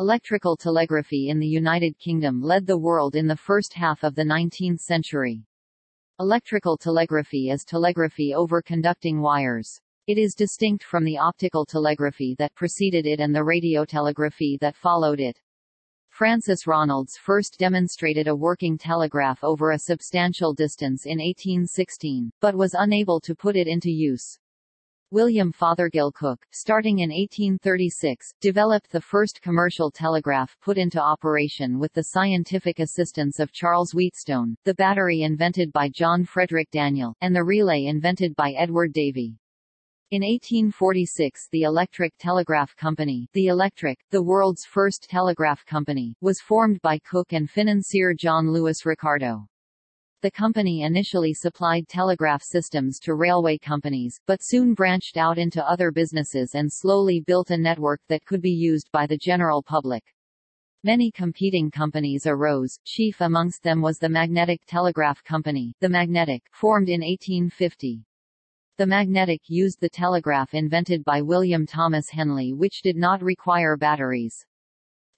Electrical telegraphy in the United Kingdom led the world in the first half of the 19th century. Electrical telegraphy is telegraphy over conducting wires. It is distinct from the optical telegraphy that preceded it and the radiotelegraphy that followed it. Francis Ronalds first demonstrated a working telegraph over a substantial distance in 1816, but was unable to put it into use. William Fothergill Cooke, starting in 1836, developed the first commercial telegraph put into operation with the scientific assistance of Charles Wheatstone, the battery invented by John Frederick Daniell, and the relay invented by Edward Davy. In 1846 the Electric Telegraph Company the Electric, the world's first telegraph company, was formed by Cooke and financier John Lewis Ricardo. The company initially supplied telegraph systems to railway companies, but soon branched out into other businesses and slowly built a network that could be used by the general public. Many competing companies arose, chief amongst them was the Magnetic Telegraph Company, the Magnetic, formed in 1850. The magnetic used the telegraph invented by William Thomas Henley which did not require batteries.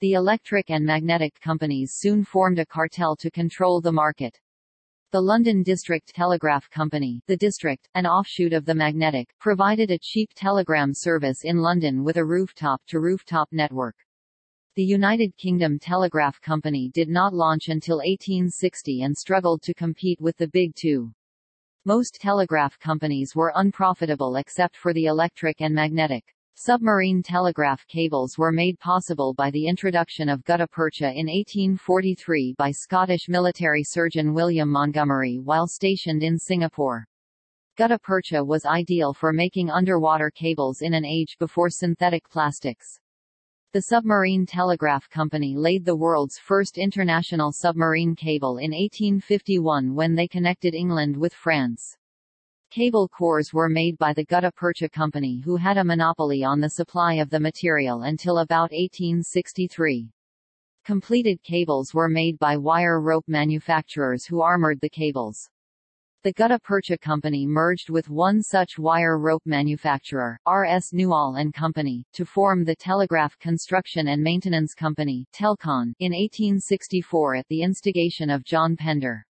The electric and magnetic companies soon formed a cartel to control the market. The London District Telegraph Company the District, an offshoot of the Magnetic, provided a cheap telegram service in London with a rooftop-to-rooftop -rooftop network. The United Kingdom Telegraph Company did not launch until 1860 and struggled to compete with the Big Two. Most telegraph companies were unprofitable except for the electric and magnetic. Submarine telegraph cables were made possible by the introduction of gutta percha in 1843 by Scottish military surgeon William Montgomery while stationed in Singapore. Gutta percha was ideal for making underwater cables in an age before synthetic plastics. The Submarine Telegraph Company laid the world's first international submarine cable in 1851 when they connected England with France. Cable cores were made by the Gutta Percha Company who had a monopoly on the supply of the material until about 1863. Completed cables were made by wire rope manufacturers who armored the cables. The Gutta Percha Company merged with one such wire rope manufacturer, R.S. Newall and Company, to form the Telegraph Construction and Maintenance Company Telcon, in 1864 at the instigation of John Pender.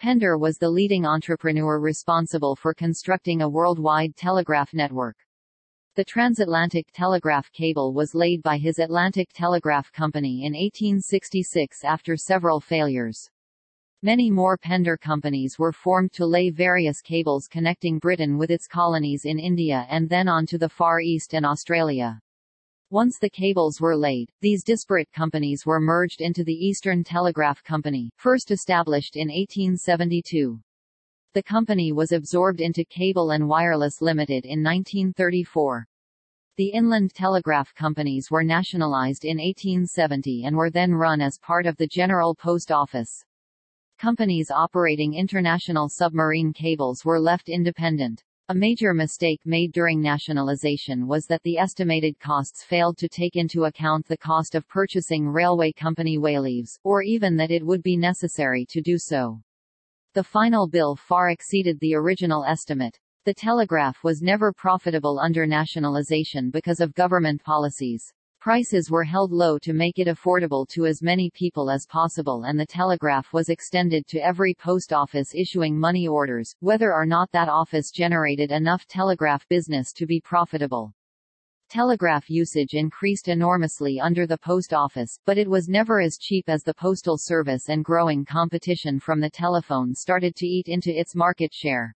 Pender was the leading entrepreneur responsible for constructing a worldwide telegraph network. The transatlantic telegraph cable was laid by his Atlantic Telegraph Company in 1866 after several failures. Many more Pender companies were formed to lay various cables connecting Britain with its colonies in India and then on to the Far East and Australia. Once the cables were laid, these disparate companies were merged into the Eastern Telegraph Company, first established in 1872. The company was absorbed into Cable and Wireless Limited in 1934. The inland telegraph companies were nationalized in 1870 and were then run as part of the General Post Office. Companies operating international submarine cables were left independent. A major mistake made during nationalization was that the estimated costs failed to take into account the cost of purchasing railway company wayleaves, or even that it would be necessary to do so. The final bill far exceeded the original estimate. The telegraph was never profitable under nationalization because of government policies. Prices were held low to make it affordable to as many people as possible and the telegraph was extended to every post office issuing money orders, whether or not that office generated enough telegraph business to be profitable. Telegraph usage increased enormously under the post office, but it was never as cheap as the postal service and growing competition from the telephone started to eat into its market share.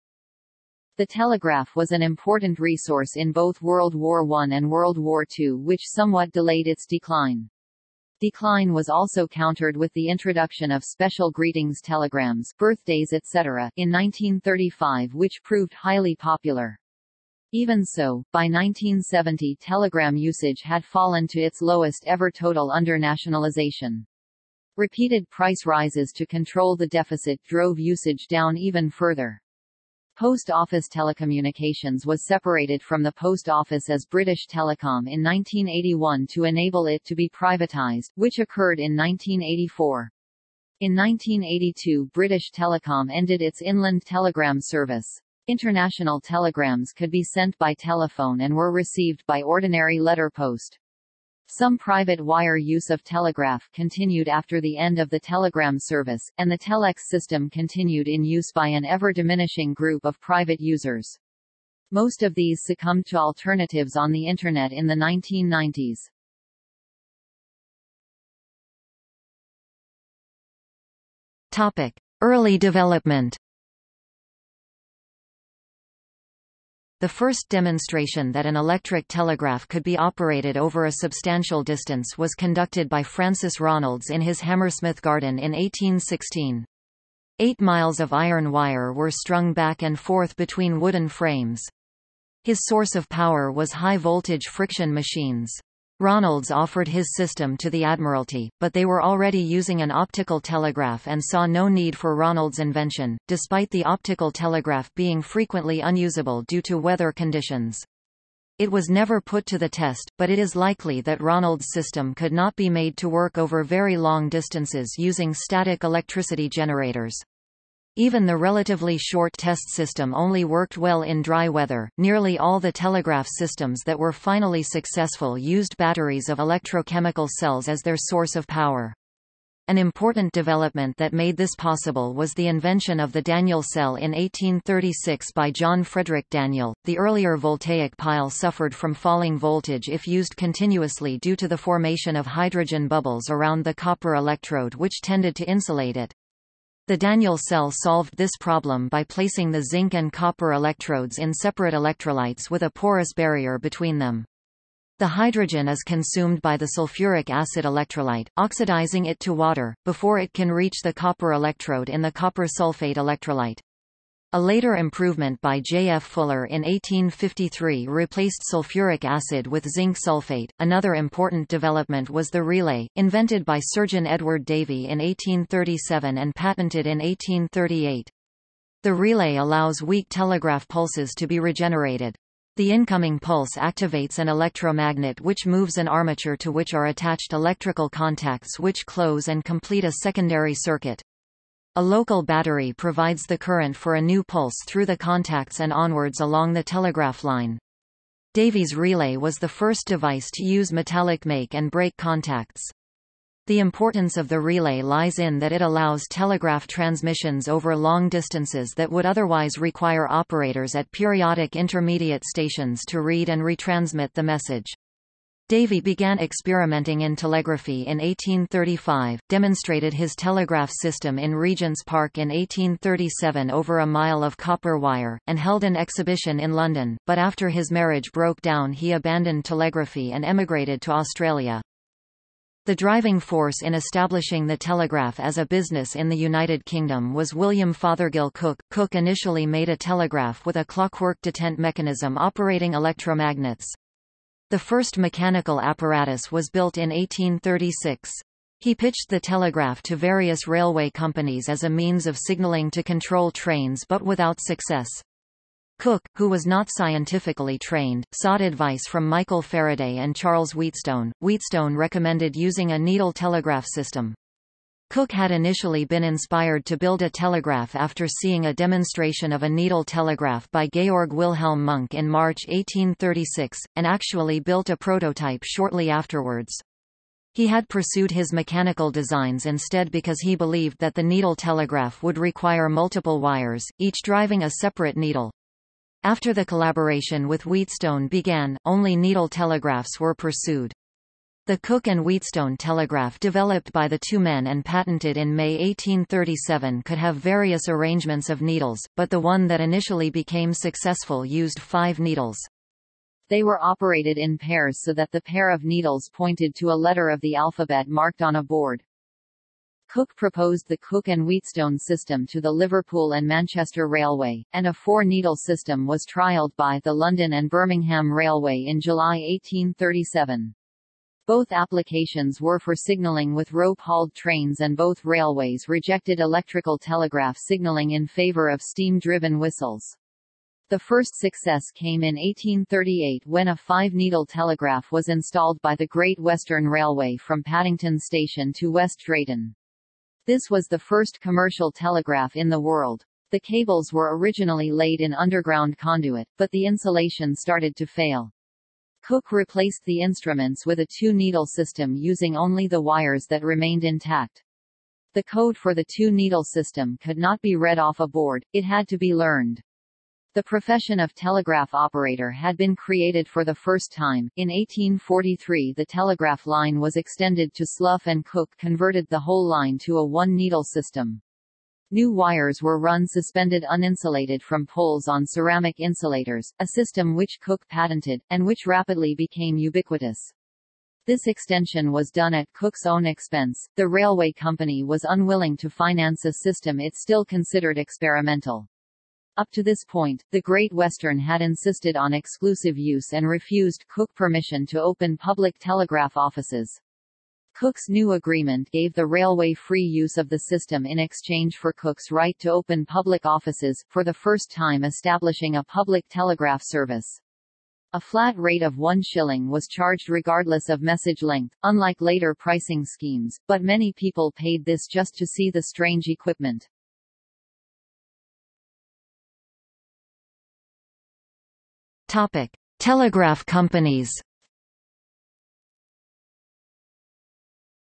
The telegraph was an important resource in both World War I and World War II which somewhat delayed its decline. Decline was also countered with the introduction of special greetings telegrams birthdays etc. in 1935 which proved highly popular. Even so, by 1970 telegram usage had fallen to its lowest ever total under nationalization. Repeated price rises to control the deficit drove usage down even further. Post Office Telecommunications was separated from the Post Office as British Telecom in 1981 to enable it to be privatised, which occurred in 1984. In 1982 British Telecom ended its inland telegram service. International telegrams could be sent by telephone and were received by ordinary letter post. Some private wire use of telegraph continued after the end of the telegram service, and the telex system continued in use by an ever-diminishing group of private users. Most of these succumbed to alternatives on the Internet in the 1990s. Topic. Early development The first demonstration that an electric telegraph could be operated over a substantial distance was conducted by Francis Ronalds in his Hammersmith garden in 1816. Eight miles of iron wire were strung back and forth between wooden frames. His source of power was high-voltage friction machines. Ronalds offered his system to the Admiralty, but they were already using an optical telegraph and saw no need for Ronalds' invention, despite the optical telegraph being frequently unusable due to weather conditions. It was never put to the test, but it is likely that Ronalds' system could not be made to work over very long distances using static electricity generators. Even the relatively short test system only worked well in dry weather. Nearly all the telegraph systems that were finally successful used batteries of electrochemical cells as their source of power. An important development that made this possible was the invention of the Daniell cell in 1836 by John Frederick Daniell. The earlier voltaic pile suffered from falling voltage if used continuously due to the formation of hydrogen bubbles around the copper electrode which tended to insulate it. The Daniell cell solved this problem by placing the zinc and copper electrodes in separate electrolytes with a porous barrier between them. The hydrogen is consumed by the sulfuric acid electrolyte, oxidizing it to water, before it can reach the copper electrode in the copper sulfate electrolyte. A later improvement by J. F. Fuller in 1853 replaced sulfuric acid with zinc sulfate. Another important development was the relay, invented by surgeon Edward Davy in 1837 and patented in 1838. The relay allows weak telegraph pulses to be regenerated. The incoming pulse activates an electromagnet which moves an armature to which are attached electrical contacts which close and complete a secondary circuit. A local battery provides the current for a new pulse through the contacts and onwards along the telegraph line. Davy's relay was the first device to use metallic make and break contacts. The importance of the relay lies in that it allows telegraph transmissions over long distances that would otherwise require operators at periodic intermediate stations to read and retransmit the message. Davy began experimenting in telegraphy in 1835, demonstrated his telegraph system in Regent's Park in 1837 over a mile of copper wire, and held an exhibition in London, but after his marriage broke down he abandoned telegraphy and emigrated to Australia. The driving force in establishing the telegraph as a business in the United Kingdom was William Fothergill Cooke. Cooke initially made a telegraph with a clockwork detent mechanism operating electromagnets. The first mechanical apparatus was built in 1836. He pitched the telegraph to various railway companies as a means of signaling to control trains but without success. Cooke, who was not scientifically trained, sought advice from Michael Faraday and Charles Wheatstone. Wheatstone recommended using a needle telegraph system. Cooke had initially been inspired to build a telegraph after seeing a demonstration of a needle telegraph by Georg Wilhelm Muncke in March 1836, and actually built a prototype shortly afterwards. He had pursued his mechanical designs instead because he believed that the needle telegraph would require multiple wires, each driving a separate needle. After the collaboration with Wheatstone began, only needle telegraphs were pursued. The Cooke and Wheatstone telegraph developed by the two men and patented in May 1837 could have various arrangements of needles, but the one that initially became successful used five needles. They were operated in pairs so that the pair of needles pointed to a letter of the alphabet marked on a board. Cooke proposed the Cooke and Wheatstone system to the Liverpool and Manchester Railway, and a four-needle system was trialled by the London and Birmingham Railway in July 1837. Both applications were for signaling with rope-hauled trains and both railways rejected electrical telegraph signaling in favor of steam-driven whistles. The first success came in 1838 when a five-needle telegraph was installed by the Great Western Railway from Paddington Station to West Drayton. This was the first commercial telegraph in the world. The cables were originally laid in underground conduit, but the insulation started to fail. Cooke replaced the instruments with a two-needle system using only the wires that remained intact. The code for the two-needle system could not be read off a board, it had to be learned. The profession of telegraph operator had been created for the first time. In 1843 the telegraph line was extended to Slough and Cooke converted the whole line to a one-needle system. New wires were run suspended uninsulated from poles on ceramic insulators, a system which Cooke patented, and which rapidly became ubiquitous. This extension was done at Cooke's own expense. The railway company was unwilling to finance a system it still considered experimental. Up to this point, the Great Western had insisted on exclusive use and refused Cooke permission to open public telegraph offices. Cooke's new agreement gave the railway free use of the system in exchange for Cooke's right to open public offices, for the first time establishing a public telegraph service. A flat rate of one shilling was charged regardless of message length, unlike later pricing schemes, but many people paid this just to see the strange equipment. Topic: Telegraph companies.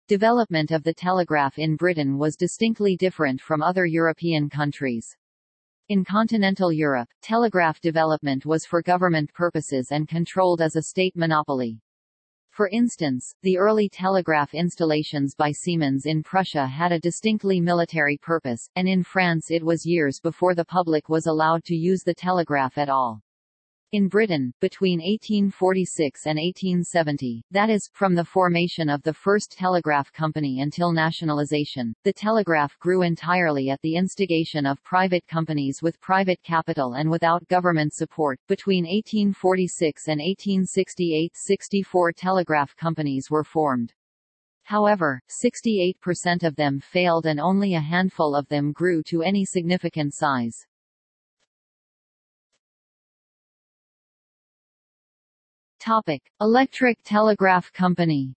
Development of the telegraph in Britain was distinctly different from other European countries. In continental Europe, telegraph development was for government purposes and controlled as a state monopoly. For instance, the early telegraph installations by Siemens in Prussia had a distinctly military purpose, and in France it was years before the public was allowed to use the telegraph at all. In Britain, between 1846 and 1870, that is, from the formation of the first telegraph company until nationalisation, the telegraph grew entirely at the instigation of private companies with private capital and without government support. Between 1846 and 1868, 64 telegraph companies were formed. However, 68% of them failed and only a handful of them grew to any significant size. Topic: Electric Telegraph Company.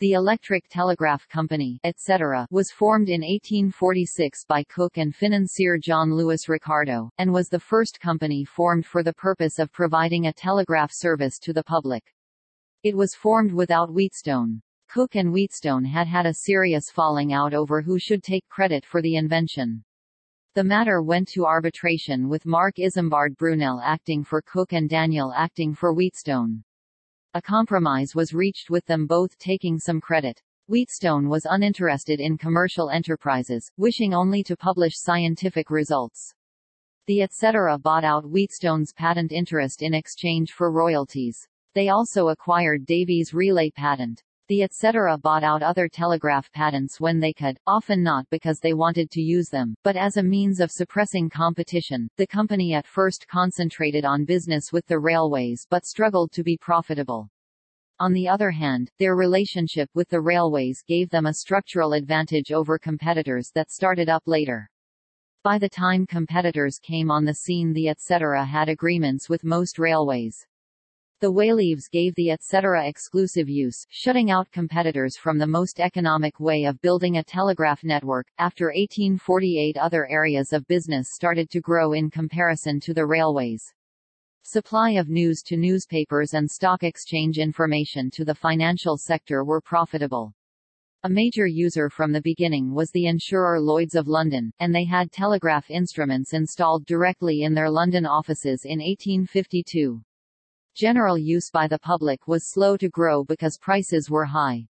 The Electric Telegraph Company etc. was formed in 1846 by Cooke and financier John Lewis Ricardo, and was the first company formed for the purpose of providing a telegraph service to the public. It was formed without Wheatstone. Cooke and Wheatstone had had a serious falling out over who should take credit for the invention. The matter went to arbitration with Mark Isambard Brunel acting for Cooke and Daniell acting for Wheatstone. A compromise was reached with them both taking some credit. Wheatstone was uninterested in commercial enterprises, wishing only to publish scientific results. The etc. bought out Wheatstone's patent interest in exchange for royalties. They also acquired Davy's relay patent. The etc. bought out other telegraph patents when they could, often not because they wanted to use them, but as a means of suppressing competition. The company at first concentrated on business with the railways but struggled to be profitable. On the other hand, their relationship with the railways gave them a structural advantage over competitors that started up later. By the time competitors came on the scene the etc. had agreements with most railways. The Wayleaves gave the etc. exclusive use, shutting out competitors from the most economic way of building a telegraph network. After 1848 other areas of business started to grow in comparison to the railways. Supply of news to newspapers and stock exchange information to the financial sector were profitable. A major user from the beginning was the insurer Lloyds of London, and they had telegraph instruments installed directly in their London offices in 1852. General use by the public was slow to grow because prices were high.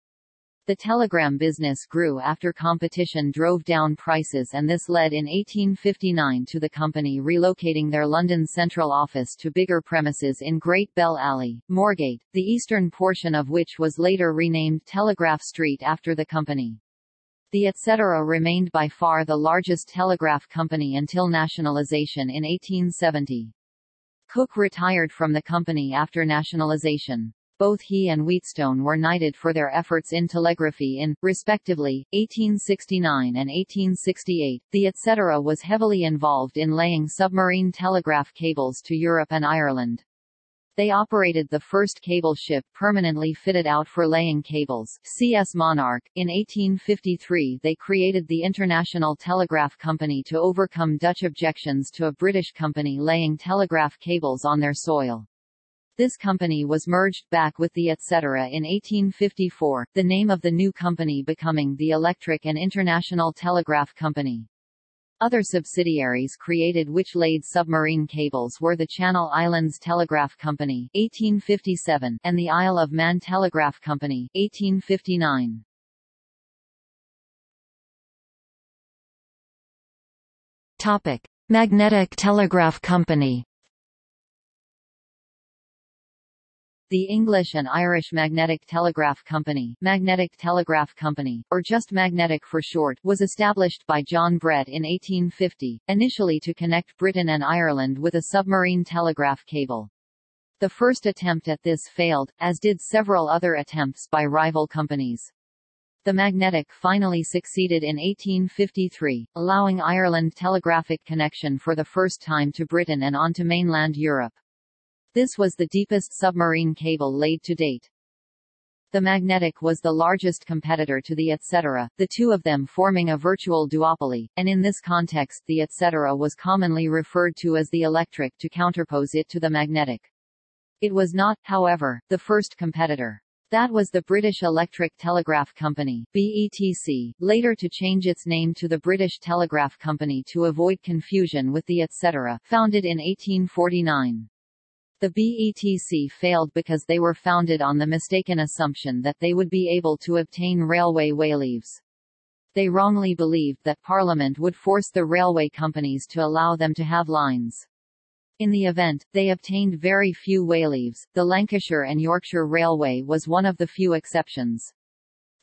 The telegram business grew after competition drove down prices and this led in 1859 to the company relocating their London central office to bigger premises in Great Bell Alley, Moorgate, the eastern portion of which was later renamed Telegraph Street after the company. The etc. remained by far the largest telegraph company until nationalisation in 1870. Cooke retired from the company after nationalization. Both he and Wheatstone were knighted for their efforts in telegraphy in, respectively, 1869 and 1868. The etc. was heavily involved in laying submarine telegraph cables to Europe and Ireland. They operated the first cable ship permanently fitted out for laying cables, CS Monarch. In 1853 they created the International Telegraph Company to overcome Dutch objections to a British company laying telegraph cables on their soil. This company was merged back with the Etc. in 1854, the name of the new company becoming the Electric and International Telegraph Company. Other subsidiaries created which laid submarine cables were the Channel Islands Telegraph Company 1857 and the Isle of Man Telegraph Company 1859. Topic: Magnetic Telegraph Company The English and Irish Magnetic Telegraph Company, Magnetic Telegraph Company, or just Magnetic for short, was established by John Brett in 1850, initially to connect Britain and Ireland with a submarine telegraph cable. The first attempt at this failed, as did several other attempts by rival companies. The Magnetic finally succeeded in 1853, allowing Ireland telegraphic connection for the first time to Britain and onto mainland Europe. This was the deepest submarine cable laid to date. The Magnetic was the largest competitor to the Etc., the two of them forming a virtual duopoly, and in this context the Etc. was commonly referred to as the Electric to counterpose it to the Magnetic. It was not, however, the first competitor. That was the British Electric Telegraph Company BETC, later to change its name to the British Telegraph Company to avoid confusion with the Etc., founded in 1849. The BETC failed because they were founded on the mistaken assumption that they would be able to obtain railway wayleaves. They wrongly believed that Parliament would force the railway companies to allow them to have lines. In the event, they obtained very few wayleaves. The Lancashire and Yorkshire Railway was one of the few exceptions.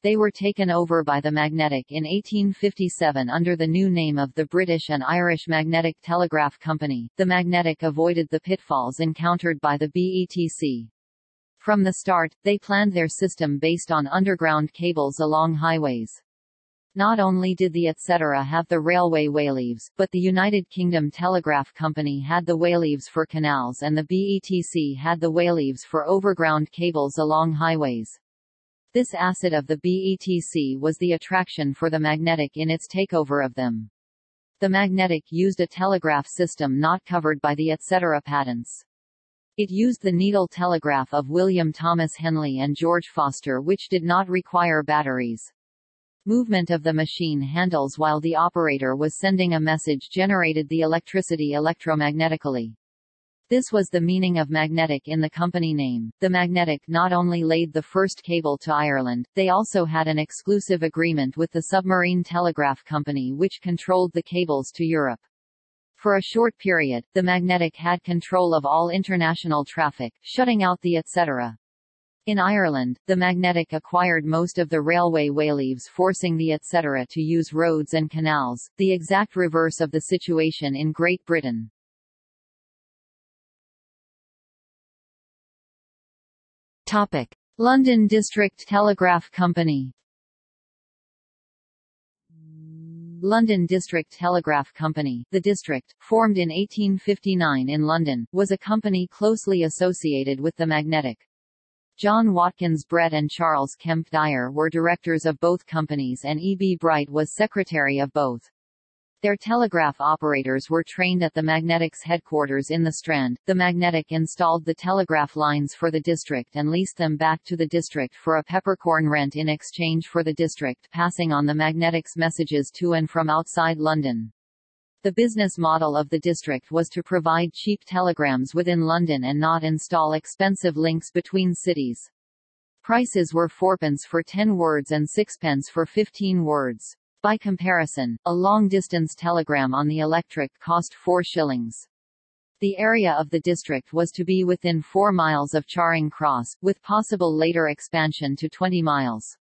They were taken over by the Magnetic in 1857 under the new name of the British and Irish Magnetic Telegraph Company. The Magnetic avoided the pitfalls encountered by the BETC. From the start, they planned their system based on underground cables along highways. Not only did the etc. have the railway wayleaves, but the United Kingdom Telegraph Company had the wayleaves for canals and the BETC had the wayleaves for overground cables along highways. This asset of the BETC was the attraction for the magnetic in its takeover of them. The magnetic used a telegraph system not covered by the etc. patents. It used the needle telegraph of William Thomas Henley and George Foster which did not require batteries. Movement of the machine handles while the operator was sending a message generated the electricity electromagnetically. This was the meaning of magnetic in the company name. The magnetic not only laid the first cable to Ireland, they also had an exclusive agreement with the Submarine Telegraph Company which controlled the cables to Europe. For a short period, the magnetic had control of all international traffic, shutting out the etc. In Ireland, the magnetic acquired most of the railway wayleaves forcing the etc. to use roads and canals, the exact reverse of the situation in Great Britain. Topic: London District Telegraph Company. London District Telegraph Company, the district, formed in 1859 in London, was a company closely associated with the Magnetic. John Watkins Brett and Charles Kemp Dyer were directors of both companies and E. B. Bright was secretary of both. Their telegraph operators were trained at the Magnetic's headquarters in the Strand. The Magnetic installed the telegraph lines for the district and leased them back to the district for a peppercorn rent in exchange for the district passing on the Magnetic's messages to and from outside London. The business model of the district was to provide cheap telegrams within London and not install expensive links between cities. Prices were fourpence for 10 words and sixpence for 15 words. By comparison, a long-distance telegram on the electric cost 4 shillings. The area of the district was to be within 4 miles of Charing Cross, with possible later expansion to 20 miles.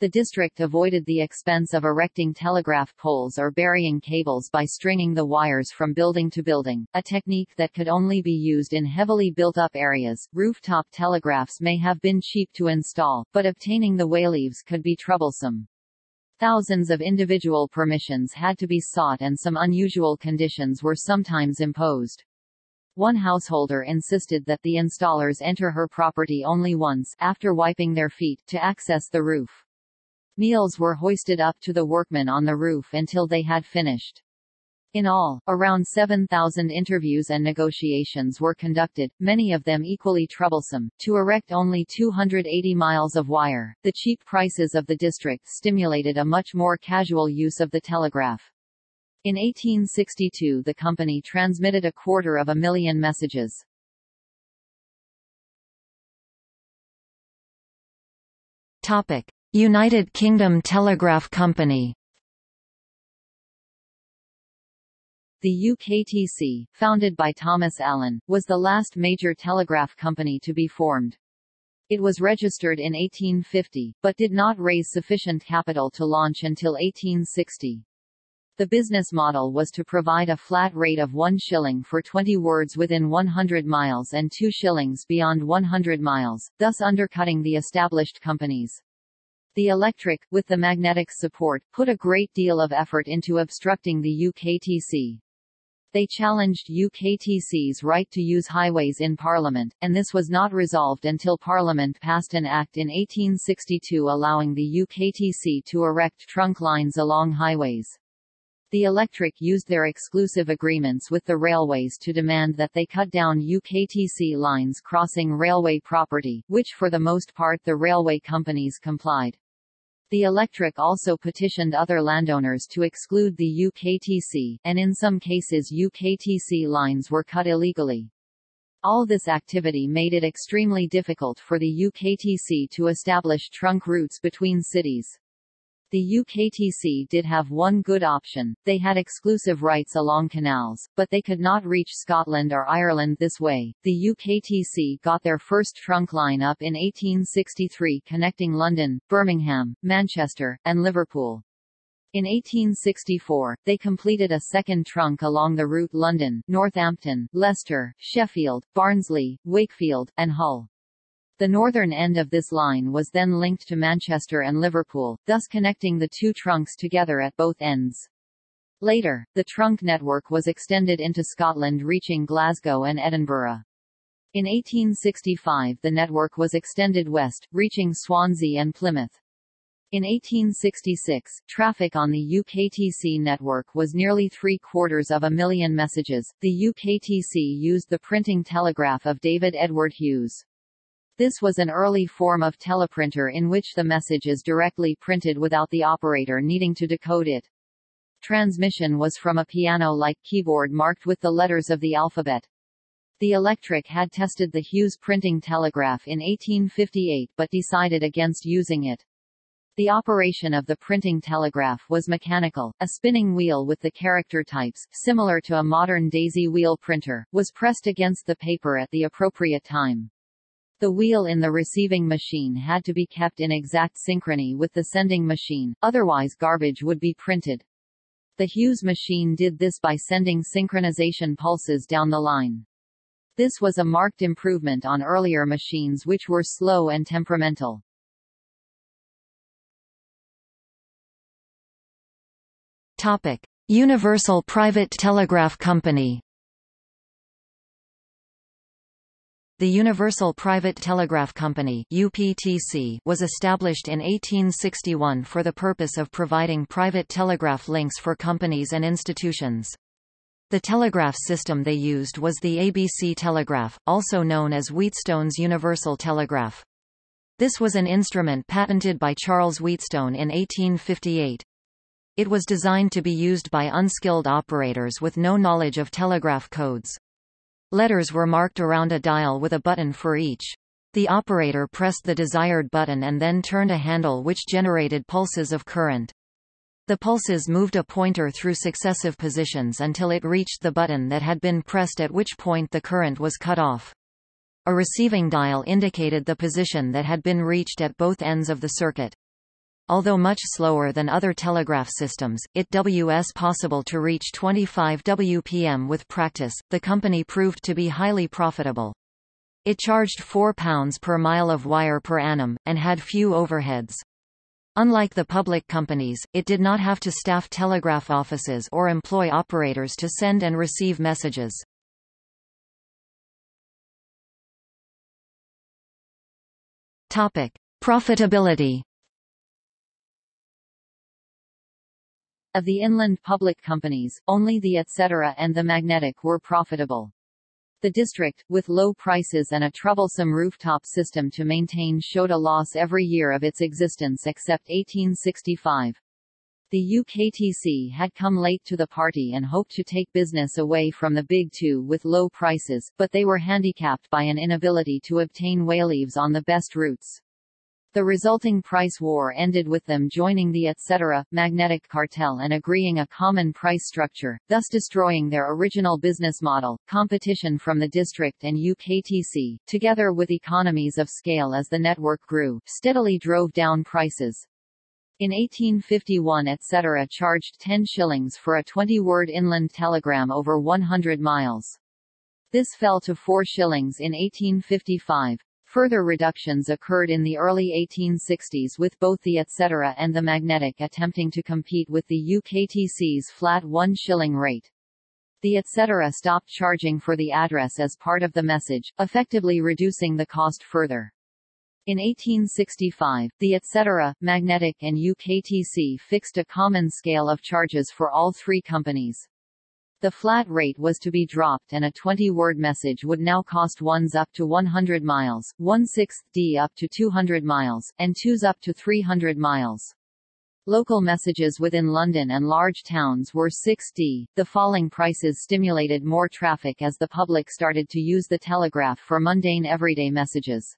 The district avoided the expense of erecting telegraph poles or burying cables by stringing the wires from building to building, a technique that could only be used in heavily built-up areas. Rooftop telegraphs may have been cheap to install, but obtaining the wayleaves could be troublesome. Thousands of individual permissions had to be sought and some unusual conditions were sometimes imposed. One householder insisted that the installers enter her property only once after wiping their feet to access the roof. Meals were hoisted up to the workmen on the roof until they had finished. In all, around 7,000 interviews and negotiations were conducted, many of them equally troublesome. To erect only 280 miles of wire, the cheap prices of the district stimulated a much more casual use of the telegraph. In 1862 the company transmitted a quarter of a million messages. United Kingdom Telegraph Company The UKTC, founded by Thomas Allen, was the last major telegraph company to be formed. It was registered in 1850, but did not raise sufficient capital to launch until 1860. The business model was to provide a flat rate of 1 shilling for 20 words within 100 miles and 2 shillings beyond 100 miles, thus undercutting the established companies. The electric, with the magnetic support, put a great deal of effort into obstructing the UKTC. They challenged UKTC's right to use highways in Parliament, and this was not resolved until Parliament passed an act in 1862 allowing the UKTC to erect trunk lines along highways. The Electric used their exclusive agreements with the railways to demand that they cut down UKTC lines crossing railway property, which for the most part the railway companies complied. The Electric also petitioned other landowners to exclude the UKTC, and in some cases UKTC lines were cut illegally. All this activity made it extremely difficult for the UKTC to establish trunk routes between cities. The UKTC did have one good option, they had exclusive rights along canals, but they could not reach Scotland or Ireland this way. The UKTC got their first trunk line up in 1863 connecting London, Birmingham, Manchester, and Liverpool. In 1864, they completed a second trunk along the route London, Northampton, Leicester, Sheffield, Barnsley, Wakefield, and Hull. The northern end of this line was then linked to Manchester and Liverpool, thus connecting the two trunks together at both ends. Later, the trunk network was extended into Scotland reaching Glasgow and Edinburgh. In 1865 the network was extended west, reaching Swansea and Plymouth. In 1866, traffic on the UKTC network was nearly three-quarters of a million messages. The UKTC used the printing telegraph of David Edward Hughes. This was an early form of teleprinter in which the message is directly printed without the operator needing to decode it. Transmission was from a piano-like keyboard marked with the letters of the alphabet. The Electric had tested the Hughes printing telegraph in 1858 but decided against using it. The operation of the printing telegraph was mechanical. A spinning wheel with the character types, similar to a modern daisy wheel printer, was pressed against the paper at the appropriate time. The wheel in the receiving machine had to be kept in exact synchrony with the sending machine, otherwise garbage would be printed. The Hughes machine did this by sending synchronization pulses down the line. This was a marked improvement on earlier machines which were slow and temperamental. Topic: Universal Private Telegraph Company The Universal Private Telegraph Company UPTC was established in 1861 for the purpose of providing private telegraph links for companies and institutions. The telegraph system they used was the ABC telegraph, also known as Wheatstone's Universal Telegraph. This was an instrument patented by Charles Wheatstone in 1858. It was designed to be used by unskilled operators with no knowledge of telegraph codes. Letters were marked around a dial with a button for each. The operator pressed the desired button and then turned a handle which generated pulses of current. The pulses moved a pointer through successive positions until it reached the button that had been pressed at which point the current was cut off. A receiving dial indicated the position that had been reached at both ends of the circuit. Although much slower than other telegraph systems, it was possible to reach 25 WPM with practice. The company proved to be highly profitable. It charged £4 per mile of wire per annum, and had few overheads. Unlike the public companies, it did not have to staff telegraph offices or employ operators to send and receive messages. Topic. Profitability Of the inland public companies, only the etc. and the Magnetic were profitable. The district, with low prices and a troublesome rooftop system to maintain showed a loss every year of its existence except 1865. The UKTC had come late to the party and hoped to take business away from the Big Two with low prices, but they were handicapped by an inability to obtain wayleaves on the best routes. The resulting price war ended with them joining the etc. magnetic cartel and agreeing a common price structure, thus destroying their original business model. Competition from the district and UKTC, together with economies of scale as the network grew, steadily drove down prices. In 1851 etc. charged 10 shillings for a 20-word inland telegram over 100 miles. This fell to 4 shillings in 1855. Further reductions occurred in the early 1860s with both the etc. and the magnetic attempting to compete with the UKTC's flat 1 shilling rate. The etc. stopped charging for the address as part of the message, effectively reducing the cost further. In 1865, the etc., Magnetic and UKTC fixed a common scale of charges for all three companies. The flat rate was to be dropped and a 20-word message would now cost ones up to 100 miles, 1 6 D up to 200 miles, and twos up to 300 miles. Local messages within London and large towns were 6D. The falling prices stimulated more traffic as the public started to use the telegraph for mundane everyday messages.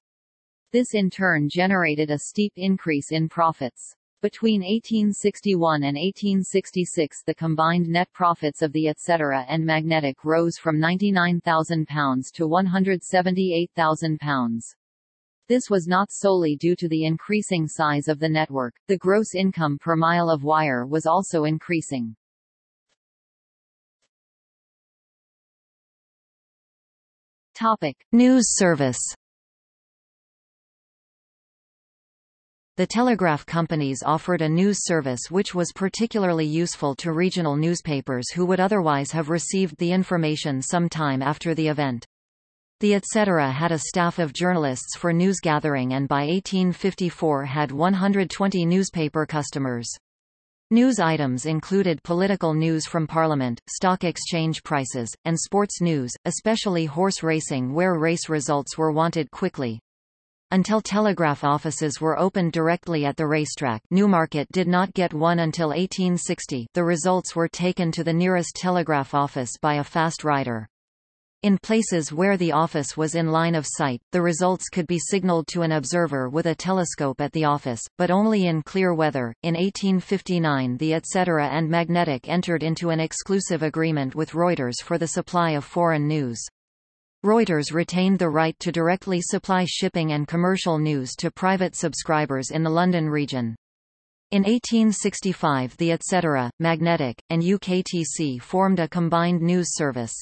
This in turn generated a steep increase in profits. Between 1861 and 1866 the combined net profits of the etc. and Magnetic rose from £99,000 to £178,000. This was not solely due to the increasing size of the network, the gross income per mile of wire was also increasing. Topic. News service The telegraph companies offered a news service which was particularly useful to regional newspapers who would otherwise have received the information some time after the event. The etc. had a staff of journalists for news gathering and by 1854 had 120 newspaper customers. News items included political news from Parliament, stock exchange prices, and sports news, especially horse racing where race results were wanted quickly. Until telegraph offices were opened directly at the racetrack Newmarket did not get one until 1860 the results were taken to the nearest telegraph office by a fast rider. In places where the office was in line of sight, the results could be signaled to an observer with a telescope at the office, but only in clear weather. In 1859, the etc. and Magnetic entered into an exclusive agreement with Reuters for the supply of foreign news. Reuters retained the right to directly supply shipping and commercial news to private subscribers in the London region. In 1865 the etc., Magnetic, and UKTC formed a combined news service.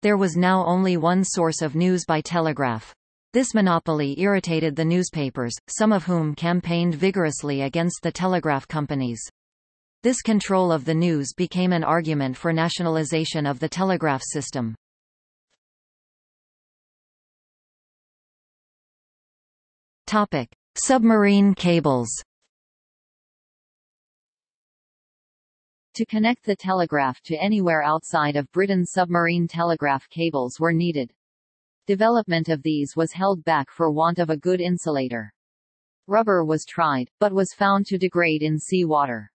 There was now only one source of news by telegraph. This monopoly irritated the newspapers, some of whom campaigned vigorously against the telegraph companies. This control of the news became an argument for nationalisation of the telegraph system. Topic: Submarine cables. To connect the telegraph to anywhere outside of Britain submarine telegraph cables were needed. Development of these was held back for want of a good insulator. Rubber was tried, but was found to degrade in sea water.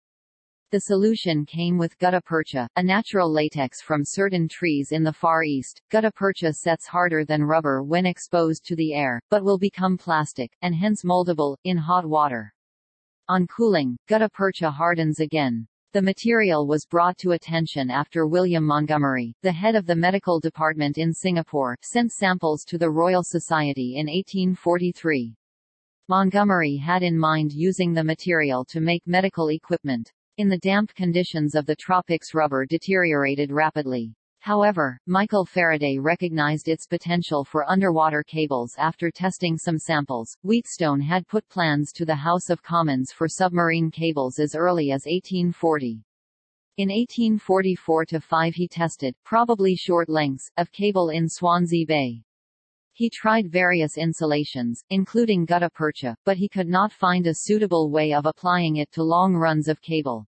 The solution came with gutta percha, a natural latex from certain trees in the Far East. Gutta percha sets harder than rubber when exposed to the air, but will become plastic, and hence moldable, in hot water. On cooling, gutta percha hardens again. The material was brought to attention after William Montgomery, the head of the medical department in Singapore, sent samples to the Royal Society in 1843. Montgomery had in mind using the material to make medical equipment. In the damp conditions of the tropics rubber deteriorated rapidly. However, Michael Faraday recognized its potential for underwater cables after testing some samples. Wheatstone had put plans to the House of Commons for submarine cables as early as 1840. In 1844-5 he tested, probably short lengths, of cable in Swansea Bay. He tried various insulations, including gutta percha, but he could not find a suitable way of applying it to long runs of cable.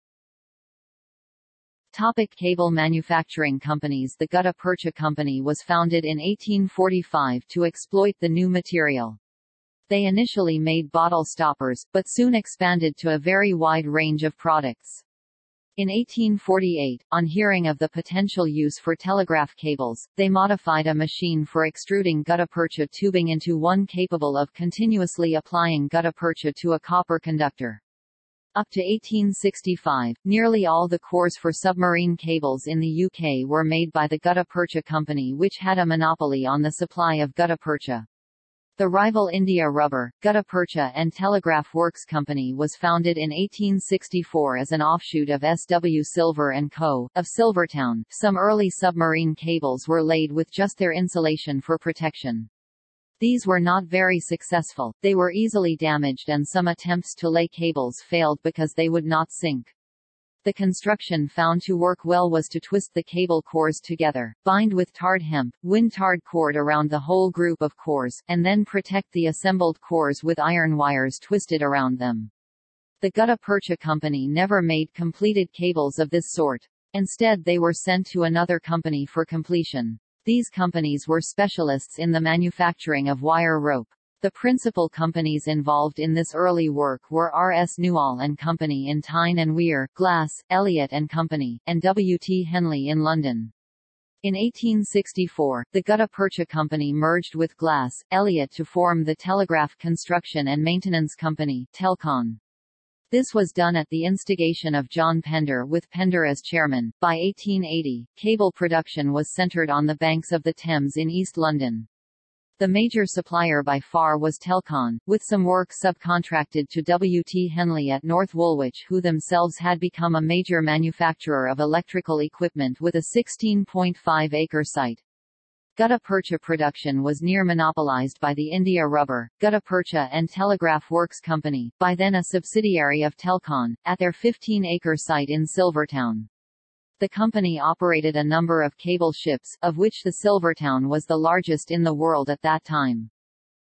Topic cable manufacturing companies The Gutta Percha Company was founded in 1845 to exploit the new material. They initially made bottle stoppers, but soon expanded to a very wide range of products. In 1848, on hearing of the potential use for telegraph cables, they modified a machine for extruding gutta percha tubing into one capable of continuously applying gutta percha to a copper conductor. Up to 1865, nearly all the cores for submarine cables in the UK were made by the Gutta Percha Company which had a monopoly on the supply of gutta percha. The rival India Rubber, Gutta Percha and Telegraph Works Company was founded in 1864 as an offshoot of S.W. Silver & Co., of Silvertown. Some early submarine cables were laid with just their insulation for protection. These were not very successful, they were easily damaged and some attempts to lay cables failed because they would not sink. The construction found to work well was to twist the cable cores together, bind with tarred hemp, wind tarred cord around the whole group of cores, and then protect the assembled cores with iron wires twisted around them. The Gutta Percha Company never made completed cables of this sort. Instead they were sent to another company for completion. These companies were specialists in the manufacturing of wire rope. The principal companies involved in this early work were R. S. Newall and Company in Tyne and Wear, Glass, Elliott and Company, and W. T. Henley in London. In 1864, the Gutta Percha Company merged with Glass, Elliott to form the Telegraph Construction and Maintenance Company Telcon. This was done at the instigation of John Pender with Pender as chairman. By 1880, cable production was centred on the banks of the Thames in East London. The major supplier by far was Telcon, with some work subcontracted to W. T. Henley at North Woolwich who themselves had become a major manufacturer of electrical equipment with a 16.5-acre site. Gutta Percha production was near monopolized by the India Rubber, Gutta Percha and Telegraph Works Company, by then a subsidiary of Telcon, at their 15-acre site in Silvertown. The company operated a number of cable ships, of which the Silvertown was the largest in the world at that time.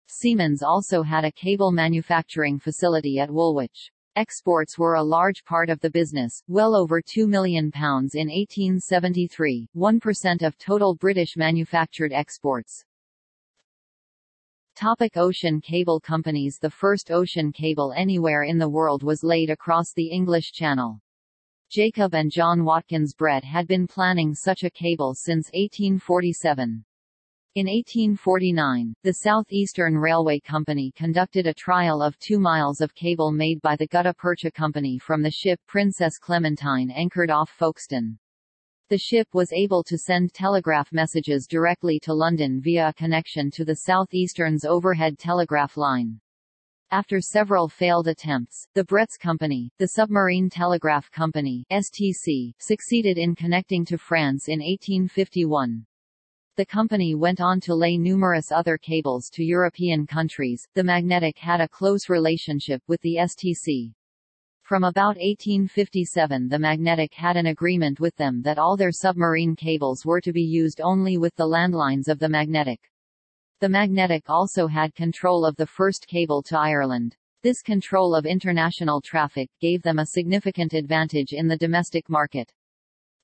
Siemens also had a cable manufacturing facility at Woolwich. Exports were a large part of the business, well over £2 million in 1873, 1% of total British manufactured exports. Topic ocean cable companies The first ocean cable anywhere in the world was laid across the English Channel. Jacob and John Watkins Brett had been planning such a cable since 1847. In 1849, the South Eastern Railway Company conducted a trial of two miles of cable made by the Gutta Percha Company from the ship Princess Clementine anchored off Folkestone. The ship was able to send telegraph messages directly to London via a connection to the South Eastern's overhead telegraph line. After several failed attempts, the Bretts Company, the Submarine Telegraph Company (STC), succeeded in connecting to France in 1851. The company went on to lay numerous other cables to European countries. The Magnetic had a close relationship with the STC. From about 1857 the Magnetic had an agreement with them that all their submarine cables were to be used only with the landlines of the Magnetic. The Magnetic also had control of the first cable to Ireland. This control of international traffic gave them a significant advantage in the domestic market.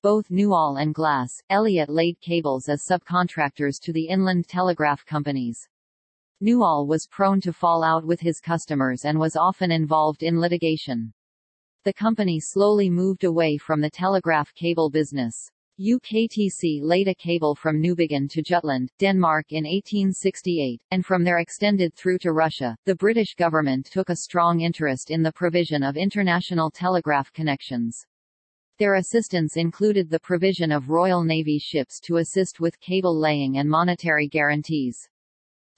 Both Newall and Glass, Elliott laid cables as subcontractors to the inland telegraph companies. Newall was prone to fall out with his customers and was often involved in litigation. The company slowly moved away from the telegraph cable business. UKTC laid a cable from Newbiggin to Jutland, Denmark in 1868, and from there extended through to Russia. The British government took a strong interest in the provision of international telegraph connections. Their assistance included the provision of Royal Navy ships to assist with cable laying and monetary guarantees.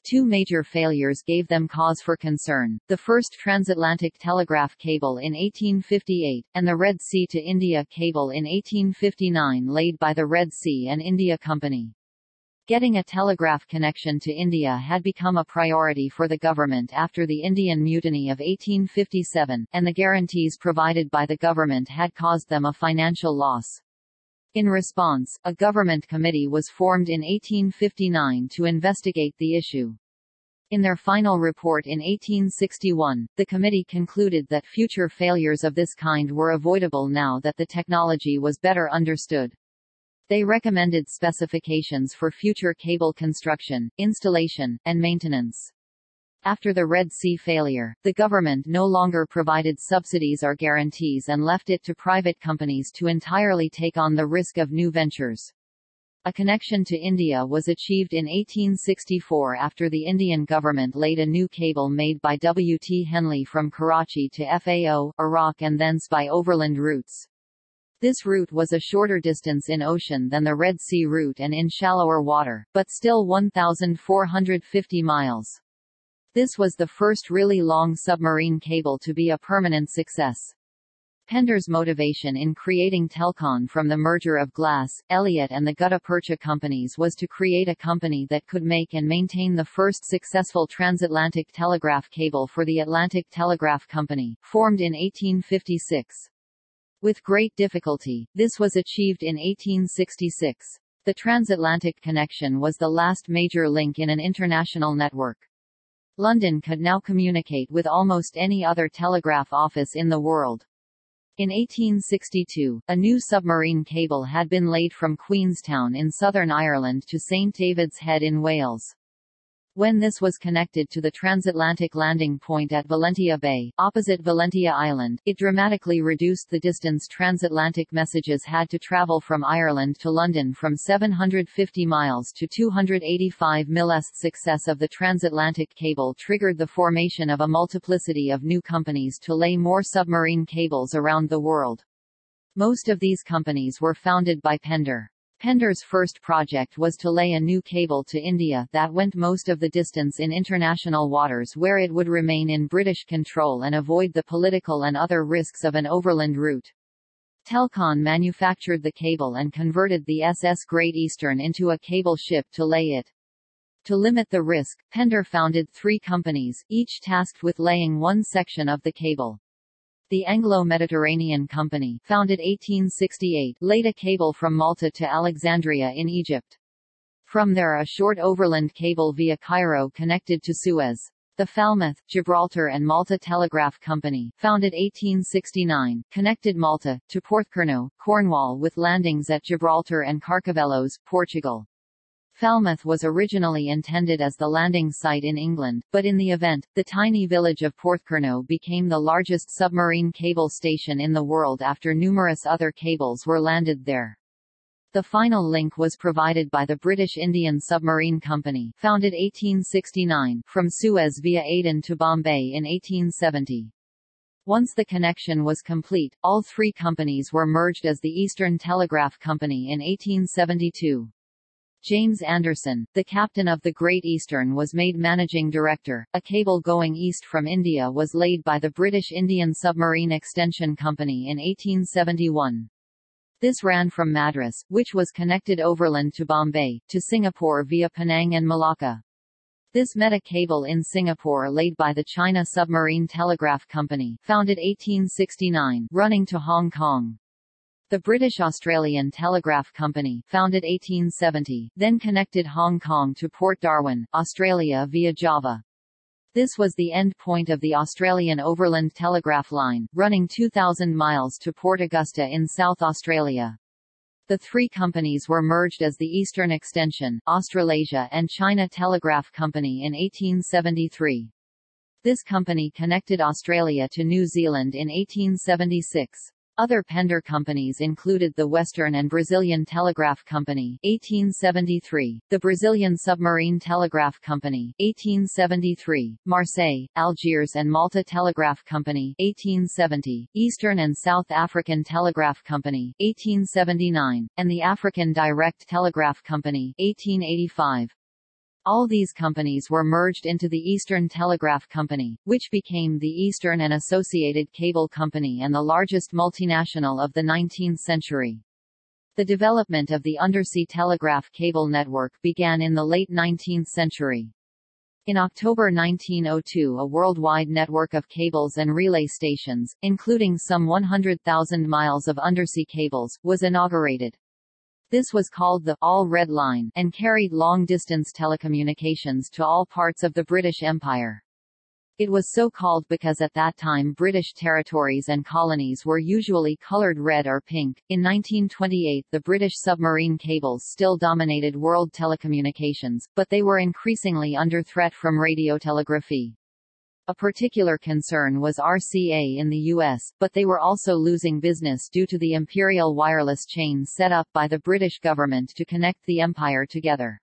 Two major failures gave them cause for concern, the first transatlantic telegraph cable in 1858, and the Red Sea to India cable in 1859 laid by the Red Sea and India Company. Getting a telegraph connection to India had become a priority for the government after the Indian Mutiny of 1857, and the guarantees provided by the government had caused them a financial loss. In response, a government committee was formed in 1859 to investigate the issue. In their final report in 1861, the committee concluded that future failures of this kind were avoidable now that the technology was better understood. They recommended specifications for future cable construction, installation, and maintenance. After the Red Sea failure, the government no longer provided subsidies or guarantees and left it to private companies to entirely take on the risk of new ventures. A connection to India was achieved in 1864 after the Indian government laid a new cable made by W. T. Henley from Karachi to FAO, Iraq and thence by overland routes. This route was a shorter distance in ocean than the Red Sea route and in shallower water, but still 1,450 miles. This was the first really long submarine cable to be a permanent success. Pender's motivation in creating Telcon from the merger of Glass, Elliott and the Gutta Percha companies was to create a company that could make and maintain the first successful transatlantic telegraph cable for the Atlantic Telegraph Company, formed in 1856. With great difficulty, this was achieved in 1866. The transatlantic connection was the last major link in an international network. London could now communicate with almost any other telegraph office in the world. In 1862, a new submarine cable had been laid from Queenstown in southern Ireland to St David's Head in Wales. When this was connected to the transatlantic landing point at Valentia Bay, opposite Valentia Island, it dramatically reduced the distance transatlantic messages had to travel from Ireland to London from 750 miles to 285 miles. Success of the transatlantic cable triggered the formation of a multiplicity of new companies to lay more submarine cables around the world. Most of these companies were founded by Pender. Pender's first project was to lay a new cable to India that went most of the distance in international waters where it would remain in British control and avoid the political and other risks of an overland route. Telcon manufactured the cable and converted the SS Great Eastern into a cable ship to lay it. To limit the risk, Pender founded three companies, each tasked with laying one section of the cable. The Anglo-Mediterranean Company, founded 1868, laid a cable from Malta to Alexandria in Egypt. From there a short overland cable via Cairo connected to Suez. The Falmouth, Gibraltar and Malta Telegraph Company, founded 1869, connected Malta, to Porthcurno, Cornwall with landings at Gibraltar and Carcavelos, Portugal. Falmouth was originally intended as the landing site in England, but in the event, the tiny village of Porthcurno became the largest submarine cable station in the world after numerous other cables were landed there. The final link was provided by the British Indian Submarine Company founded 1869 from Suez via Aden to Bombay in 1870. Once the connection was complete, all three companies were merged as the Eastern Telegraph Company in 1872. James Anderson, the captain of the Great Eastern was made managing director. A cable going east from India was laid by the British Indian Submarine Extension Company in 1871. This ran from Madras, which was connected overland to Bombay, to Singapore via Penang and Malacca. This met a cable in Singapore laid by the China Submarine Telegraph Company, founded 1869, running to Hong Kong. The British-Australian Telegraph Company, founded 1870, then connected Hong Kong to Port Darwin, Australia via Java. This was the end point of the Australian Overland Telegraph Line, running 2,000 miles to Port Augusta in South Australia. The three companies were merged as the Eastern Extension, Australasia and China Telegraph Company in 1873. This company connected Australia to New Zealand in 1876. Other Pender companies included the Western and Brazilian Telegraph Company 1873, the Brazilian Submarine Telegraph Company 1873, Marseille, Algiers and Malta Telegraph Company 1870, Eastern and South African Telegraph Company 1879, and the African Direct Telegraph Company 1885. All these companies were merged into the Eastern Telegraph Company, which became the Eastern and Associated Cable Company and the largest multinational of the 19th century. The development of the undersea telegraph cable network began in the late 19th century. In October 1902 a worldwide network of cables and relay stations, including some 100,000 miles of undersea cables, was inaugurated. This was called the All Red Line and carried long-distance telecommunications to all parts of the British Empire. It was so called because at that time British territories and colonies were usually coloured red or pink. In 1928 the British submarine cables still dominated world telecommunications, but they were increasingly under threat from radiotelegraphy. A particular concern was RCA in the U.S., but they were also losing business due to the imperial wireless chain set up by the British government to connect the empire together.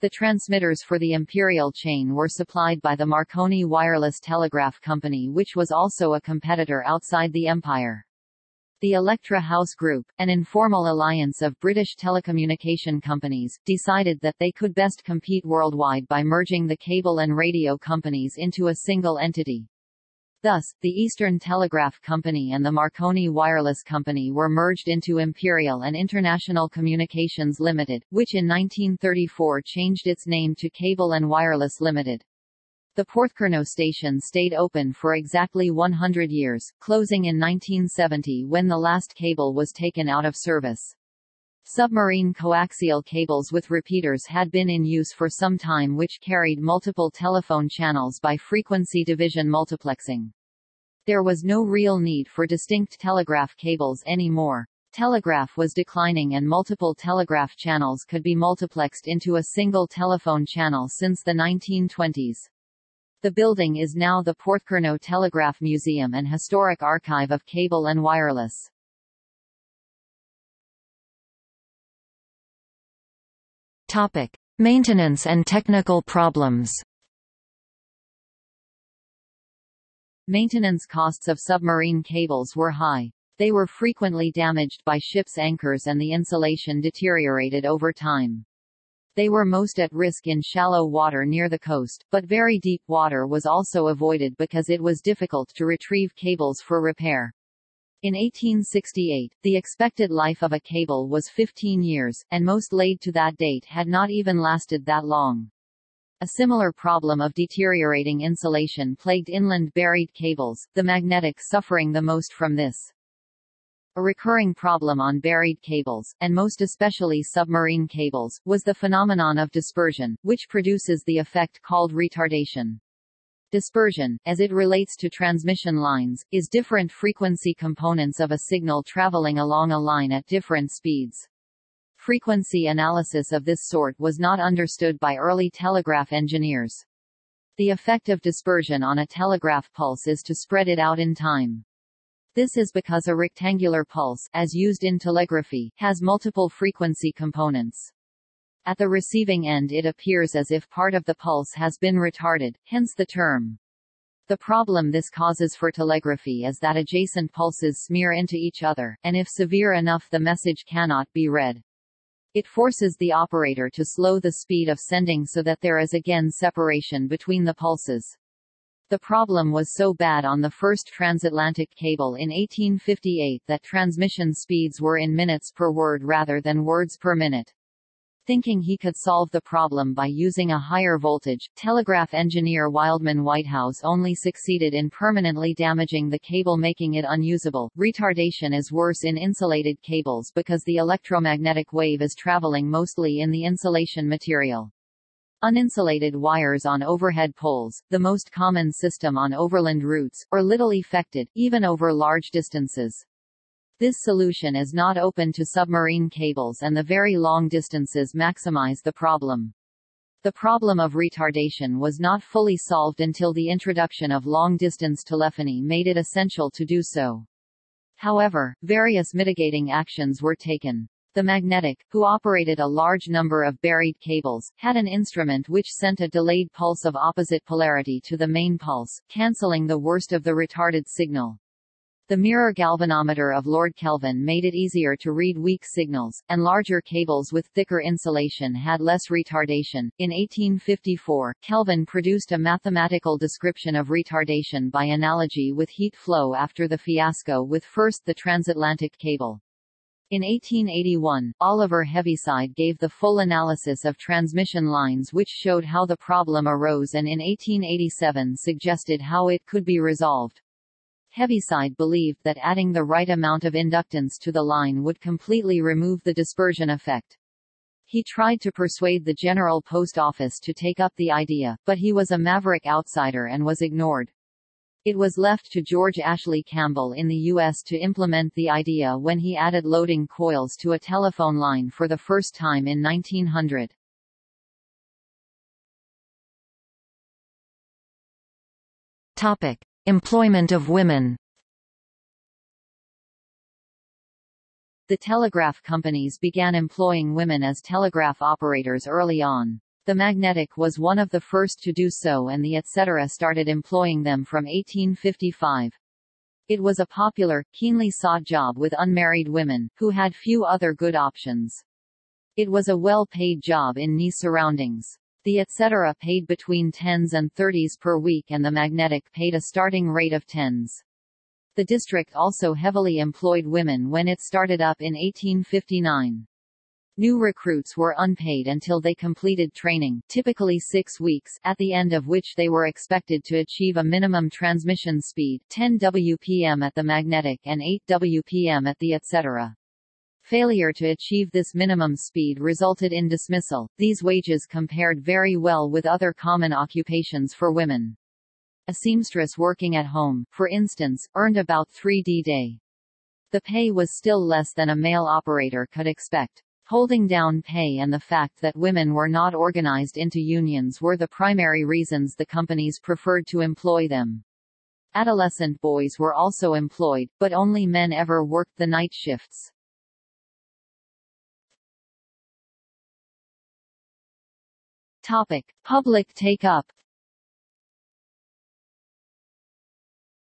The transmitters for the imperial chain were supplied by the Marconi Wireless Telegraph Company which was also a competitor outside the empire. The Electra House Group, an informal alliance of British telecommunication companies, decided that they could best compete worldwide by merging the cable and radio companies into a single entity. Thus, the Eastern Telegraph Company and the Marconi Wireless Company were merged into Imperial and International Communications Limited, which in 1934 changed its name to Cable and Wireless Limited. The Porthcurno station stayed open for exactly 100 years, closing in 1970 when the last cable was taken out of service. Submarine coaxial cables with repeaters had been in use for some time which carried multiple telephone channels by frequency division multiplexing. There was no real need for distinct telegraph cables anymore. Telegraph was declining and multiple telegraph channels could be multiplexed into a single telephone channel since the 1920s. The building is now the Porthcurno Telegraph Museum and Historic Archive of Cable and Wireless. Topic: Maintenance and technical problems. Maintenance costs of submarine cables were high. They were frequently damaged by ships' anchors and the insulation deteriorated over time. They were most at risk in shallow water near the coast, but very deep water was also avoided because it was difficult to retrieve cables for repair. In 1868, the expected life of a cable was 15 years, and most laid to that date had not even lasted that long. A similar problem of deteriorating insulation plagued inland buried cables, the magnetic suffering the most from this. A recurring problem on buried cables, and most especially submarine cables, was the phenomenon of dispersion, which produces the effect called retardation. Dispersion, as it relates to transmission lines, is different frequency components of a signal traveling along a line at different speeds. Frequency analysis of this sort was not understood by early telegraph engineers. The effect of dispersion on a telegraph pulse is to spread it out in time. This is because a rectangular pulse, as used in telegraphy, has multiple frequency components. At the receiving end it appears as if part of the pulse has been retarded, hence the term. The problem this causes for telegraphy is that adjacent pulses smear into each other, and if severe enough the message cannot be read. It forces the operator to slow the speed of sending so that there is again separation between the pulses. The problem was so bad on the first transatlantic cable in 1858 that transmission speeds were in minutes per word rather than words per minute. Thinking he could solve the problem by using a higher voltage, telegraph engineer Wildman Whitehouse only succeeded in permanently damaging the cable making it unusable. Retardation is worse in insulated cables because the electromagnetic wave is traveling mostly in the insulation material. Uninsulated wires on overhead poles, the most common system on overland routes, are little effected, even over large distances. This solution is not open to submarine cables and the very long distances maximize the problem. The problem of retardation was not fully solved until the introduction of long-distance telephony made it essential to do so. However, various mitigating actions were taken. The magnetic, who operated a large number of buried cables, had an instrument which sent a delayed pulse of opposite polarity to the main pulse, cancelling the worst of the retarded signal. The mirror galvanometer of Lord Kelvin made it easier to read weak signals, and larger cables with thicker insulation had less retardation. In 1854, Kelvin produced a mathematical description of retardation by analogy with heat flow after the fiasco with first the transatlantic cable. In 1881, Oliver Heaviside gave the full analysis of transmission lines which showed how the problem arose and in 1887 suggested how it could be resolved. Heaviside believed that adding the right amount of inductance to the line would completely remove the dispersion effect. He tried to persuade the General Post Office to take up the idea, but he was a maverick outsider and was ignored. It was left to George Ashley Campbell in the U.S. to implement the idea when he added loading coils to a telephone line for the first time in 1900. Topic: Employment of women. The telegraph companies began employing women as telegraph operators early on. The Magnetic was one of the first to do so and the ETC started employing them from 1855. It was a popular, keenly sought job with unmarried women, who had few other good options. It was a well-paid job in nice surroundings. The ETC paid between tens and thirties per week and the Magnetic paid a starting rate of tens. The district also heavily employed women when it started up in 1859. New recruits were unpaid until they completed training typically six weeks at the end of which they were expected to achieve a minimum transmission speed 10 WPM at the magnetic and 8 WPM at the ETC Failure to achieve this minimum speed resulted in dismissal. These wages compared very well with other common occupations for women. A seamstress working at home, for instance, earned about 3d day. The pay was still less than a male operator could expect. Holding down pay and the fact that women were not organized into unions were the primary reasons the companies preferred to employ them. Adolescent boys were also employed, but only men ever worked the night shifts. Topic: Public take-up.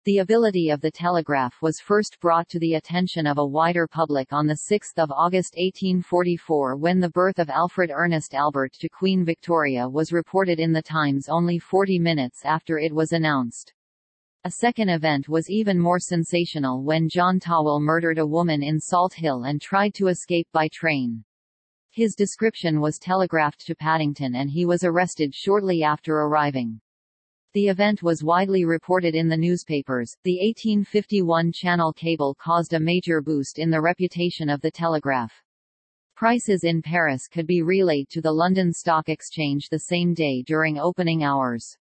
The ability of the telegraph was first brought to the attention of a wider public on 6 August 1844 when the birth of Alfred Ernest Albert to Queen Victoria was reported in the Times only 40 minutes after it was announced. A second event was even more sensational when John Tawell murdered a woman in Salt Hill and tried to escape by train. His description was telegraphed to Paddington and he was arrested shortly after arriving. The event was widely reported in the newspapers. The 1851 Channel cable caused a major boost in the reputation of the telegraph. Prices in Paris could be relayed to the London Stock Exchange the same day during opening hours.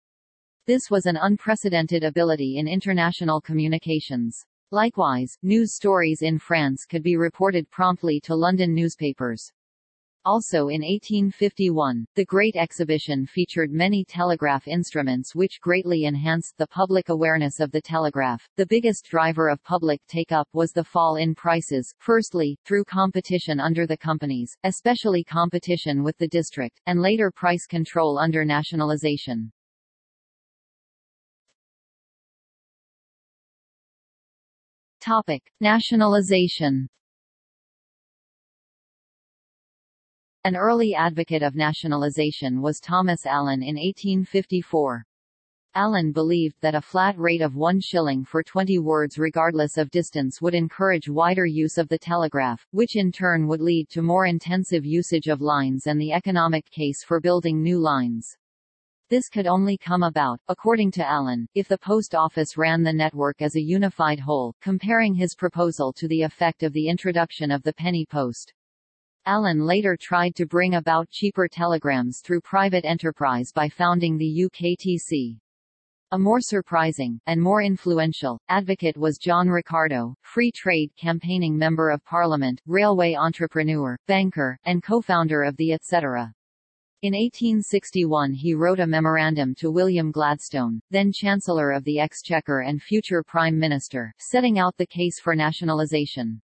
This was an unprecedented ability in international communications. Likewise, news stories in France could be reported promptly to London newspapers. Also in 1851, the Great Exhibition featured many telegraph instruments which greatly enhanced the public awareness of the telegraph. The biggest driver of public take-up was the fall in prices, firstly, through competition under the companies, especially competition with the district, and later price control under nationalization. Topic: Nationalization An early advocate of nationalization was Thomas Allen in 1854. Allen believed that a flat rate of one shilling for 20 words regardless of distance would encourage wider use of the telegraph, which in turn would lead to more intensive usage of lines and the economic case for building new lines. This could only come about, according to Allen, if the post office ran the network as a unified whole, comparing his proposal to the effect of the introduction of the penny post. Allen later tried to bring about cheaper telegrams through private enterprise by founding the UKTC. A more surprising, and more influential, advocate was John Ricardo, free trade campaigning member of parliament, railway entrepreneur, banker, and co-founder of the ETC In 1861 he wrote a memorandum to William Gladstone, then Chancellor of the Exchequer and future Prime Minister, setting out the case for nationalisation.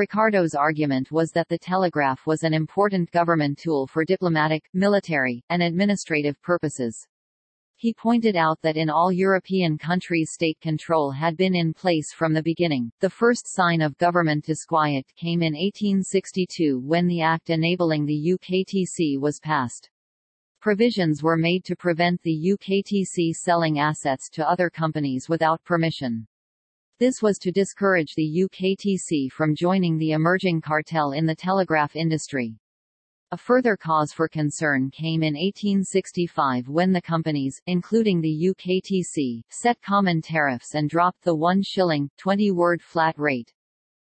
Ricardo's argument was that the telegraph was an important government tool for diplomatic, military, and administrative purposes. He pointed out that in all European countries state control had been in place from the beginning. The first sign of government disquiet came in 1862 when the act enabling the UKTC was passed. Provisions were made to prevent the UKTC selling assets to other companies without permission. This was to discourage the UKTC from joining the emerging cartel in the telegraph industry. A further cause for concern came in 1865 when the companies, including the UKTC, set common tariffs and dropped the 1 shilling, 20-word flat rate.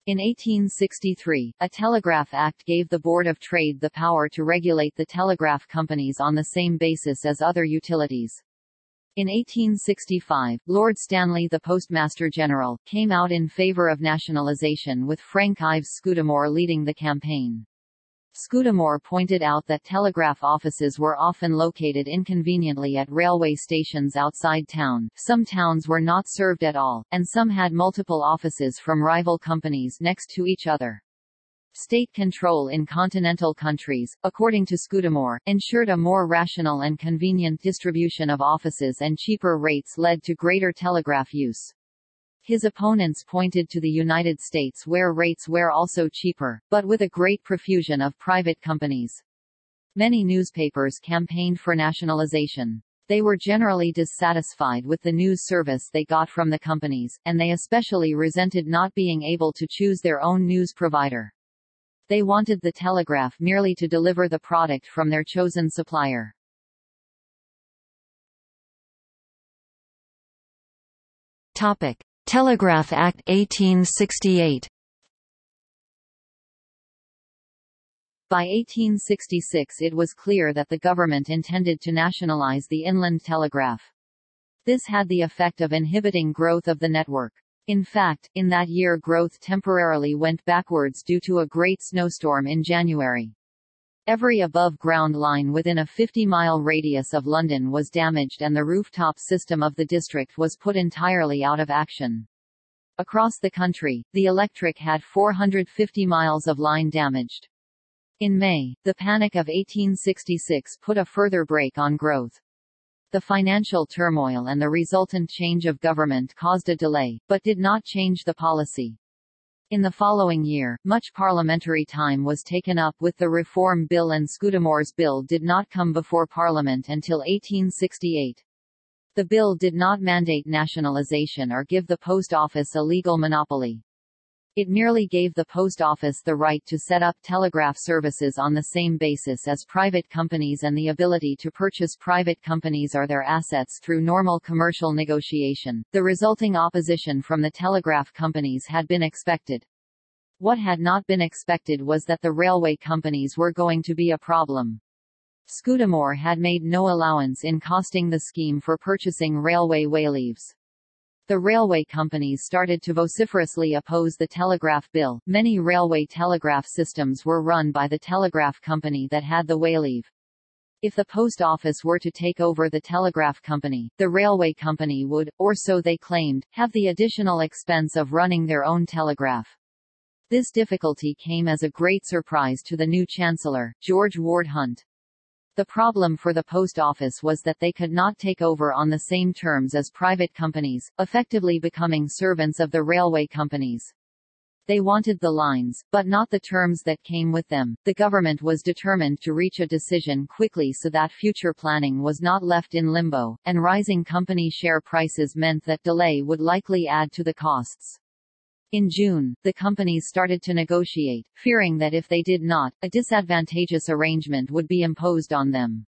In 1863, a Telegraph Act gave the Board of Trade the power to regulate the telegraph companies on the same basis as other utilities. In 1865, Lord Stanley the Postmaster General, came out in favour of nationalisation with Frank Ives Scudamore leading the campaign. Scudamore pointed out that telegraph offices were often located inconveniently at railway stations outside town, some towns were not served at all, and some had multiple offices from rival companies next to each other. State control in continental countries, according to Scudamore, ensured a more rational and convenient distribution of offices and cheaper rates led to greater telegraph use. His opponents pointed to the United States where rates were also cheaper, but with a great profusion of private companies. Many newspapers campaigned for nationalization. They were generally dissatisfied with the news service they got from the companies, and they especially resented not being able to choose their own news provider. They wanted the telegraph merely to deliver the product from their chosen supplier. Topic. Telegraph Act 1868 By 1866 it was clear that the government intended to nationalize the inland telegraph. This had the effect of inhibiting growth of the network. In fact, in that year growth temporarily went backwards due to a great snowstorm in January. Every above-ground line within a 50-mile radius of London was damaged and the rooftop system of the district was put entirely out of action. Across the country, the electric had 450 miles of line damaged. In May, the Panic of 1866 put a further brake on growth. The financial turmoil and the resultant change of government caused a delay, but did not change the policy. In the following year, much parliamentary time was taken up with the Reform Bill and Scudamore's bill did not come before Parliament until 1868. The bill did not mandate nationalization or give the post office a legal monopoly. It merely gave the post office the right to set up telegraph services on the same basis as private companies and the ability to purchase private companies or their assets through normal commercial negotiation. The resulting opposition from the telegraph companies had been expected. What had not been expected was that the railway companies were going to be a problem. Scudamore had made no allowance in costing the scheme for purchasing railway wayleaves. The railway companies started to vociferously oppose the telegraph bill. Many railway telegraph systems were run by the telegraph company that had the wayleave. If the post office were to take over the telegraph company, the railway company would, or so they claimed, have the additional expense of running their own telegraph. This difficulty came as a great surprise to the new chancellor, George Ward Hunt. The problem for the post office was that they could not take over on the same terms as private companies, effectively becoming servants of the railway companies. They wanted the lines, but not the terms that came with them. The government was determined to reach a decision quickly so that future planning was not left in limbo, and rising company share prices meant that delay would likely add to the costs. In June, the companies started to negotiate, fearing that if they did not, a disadvantageous arrangement would be imposed on them.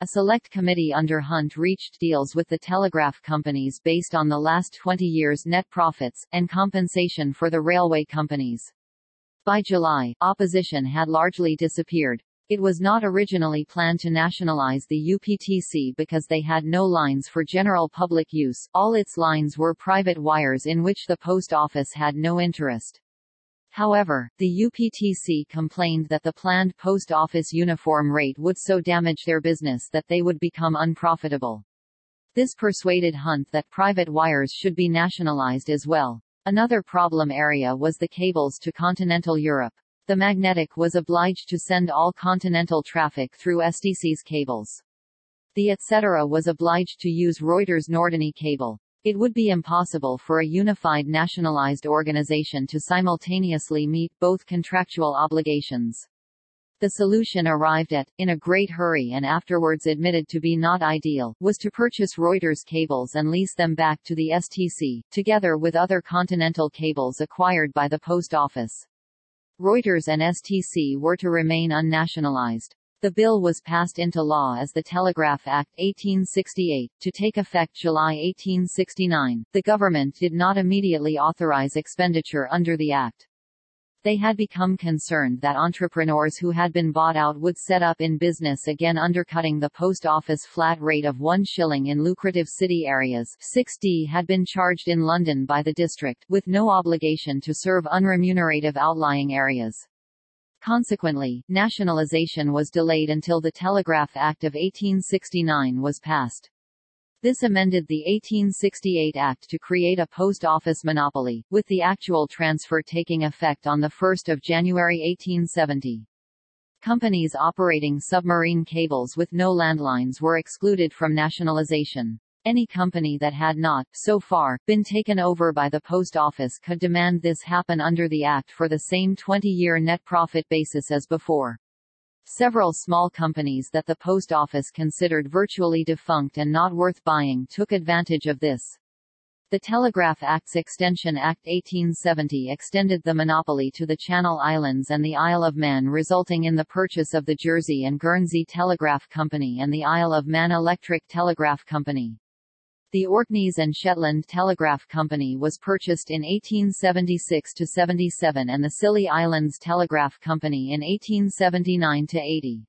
A select committee under Hunt reached deals with the telegraph companies based on the last 20 years' net profits, and compensation for the railway companies. By July, opposition had largely disappeared, it was not originally planned to nationalize the UPTC because they had no lines for general public use, all its lines were private wires in which the post office had no interest. However, the UPTC complained that the planned post office uniform rate would so damage their business that they would become unprofitable. This persuaded Hunt that private wires should be nationalized as well. Another problem area was the cables to continental Europe. The Magnetic was obliged to send all continental traffic through STC's cables. The ETC was obliged to use Reuters Norderney cable. It would be impossible for a unified nationalized organization to simultaneously meet both contractual obligations. The solution arrived at, in a great hurry and afterwards admitted to be not ideal, was to purchase Reuters cables and lease them back to the STC, together with other continental cables acquired by the Post Office. Reuters and STC were to remain unnationalized. The bill was passed into law as the Telegraph Act 1868, to take effect July 1869. The government did not immediately authorize expenditure under the Act. They had become concerned that entrepreneurs who had been bought out would set up in business again undercutting the post office flat rate of 1 shilling in lucrative city areas 6D had been charged in London by the district, with no obligation to serve unremunerative outlying areas. Consequently, nationalization was delayed until the Telegraph Act of 1869 was passed. This amended the 1868 Act to create a post office monopoly, with the actual transfer taking effect on 1 January 1870. Companies operating submarine cables with no landlines were excluded from nationalization. Any company that had not, so far, been taken over by the Post Office could demand this happen under the Act for the same 20-year net profit basis as before. Several small companies that the Post Office considered virtually defunct and not worth buying took advantage of this. The Telegraph Act's Extension Act 1870 extended the monopoly to the Channel Islands and the Isle of Man resulting in the purchase of the Jersey and Guernsey Telegraph Company and the Isle of Man Electric Telegraph Company. The Orkneys and Shetland Telegraph Company was purchased in 1876–77 and the Scilly Islands Telegraph Company in 1879–80.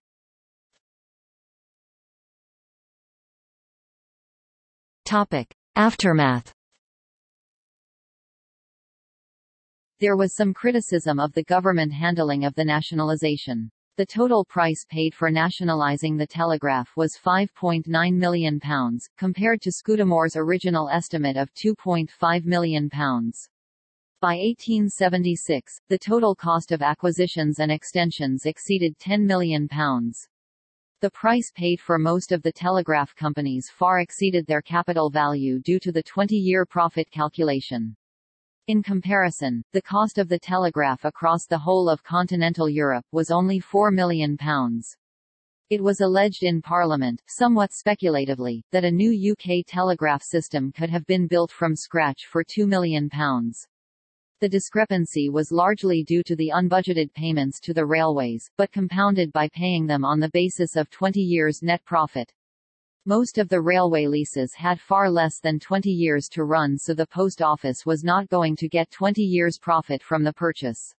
Topic. Aftermath There was some criticism of the government handling of the nationalization. The total price paid for nationalising the Telegraph was £5.9 million, compared to Scudamore's original estimate of £2.5 million. By 1876, the total cost of acquisitions and extensions exceeded £10 million. The price paid for most of the telegraph companies far exceeded their capital value due to the 20-year profit calculation. In comparison, the cost of the telegraph across the whole of continental Europe was only £4 million. It was alleged in Parliament, somewhat speculatively, that a new UK telegraph system could have been built from scratch for £2 million. The discrepancy was largely due to the unbudgeted payments to the railways, but compounded by paying them on the basis of 20 years net profit. Most of the railway leases had far less than 20 years to run so the post office was not going to get 20 years profit from the purchase.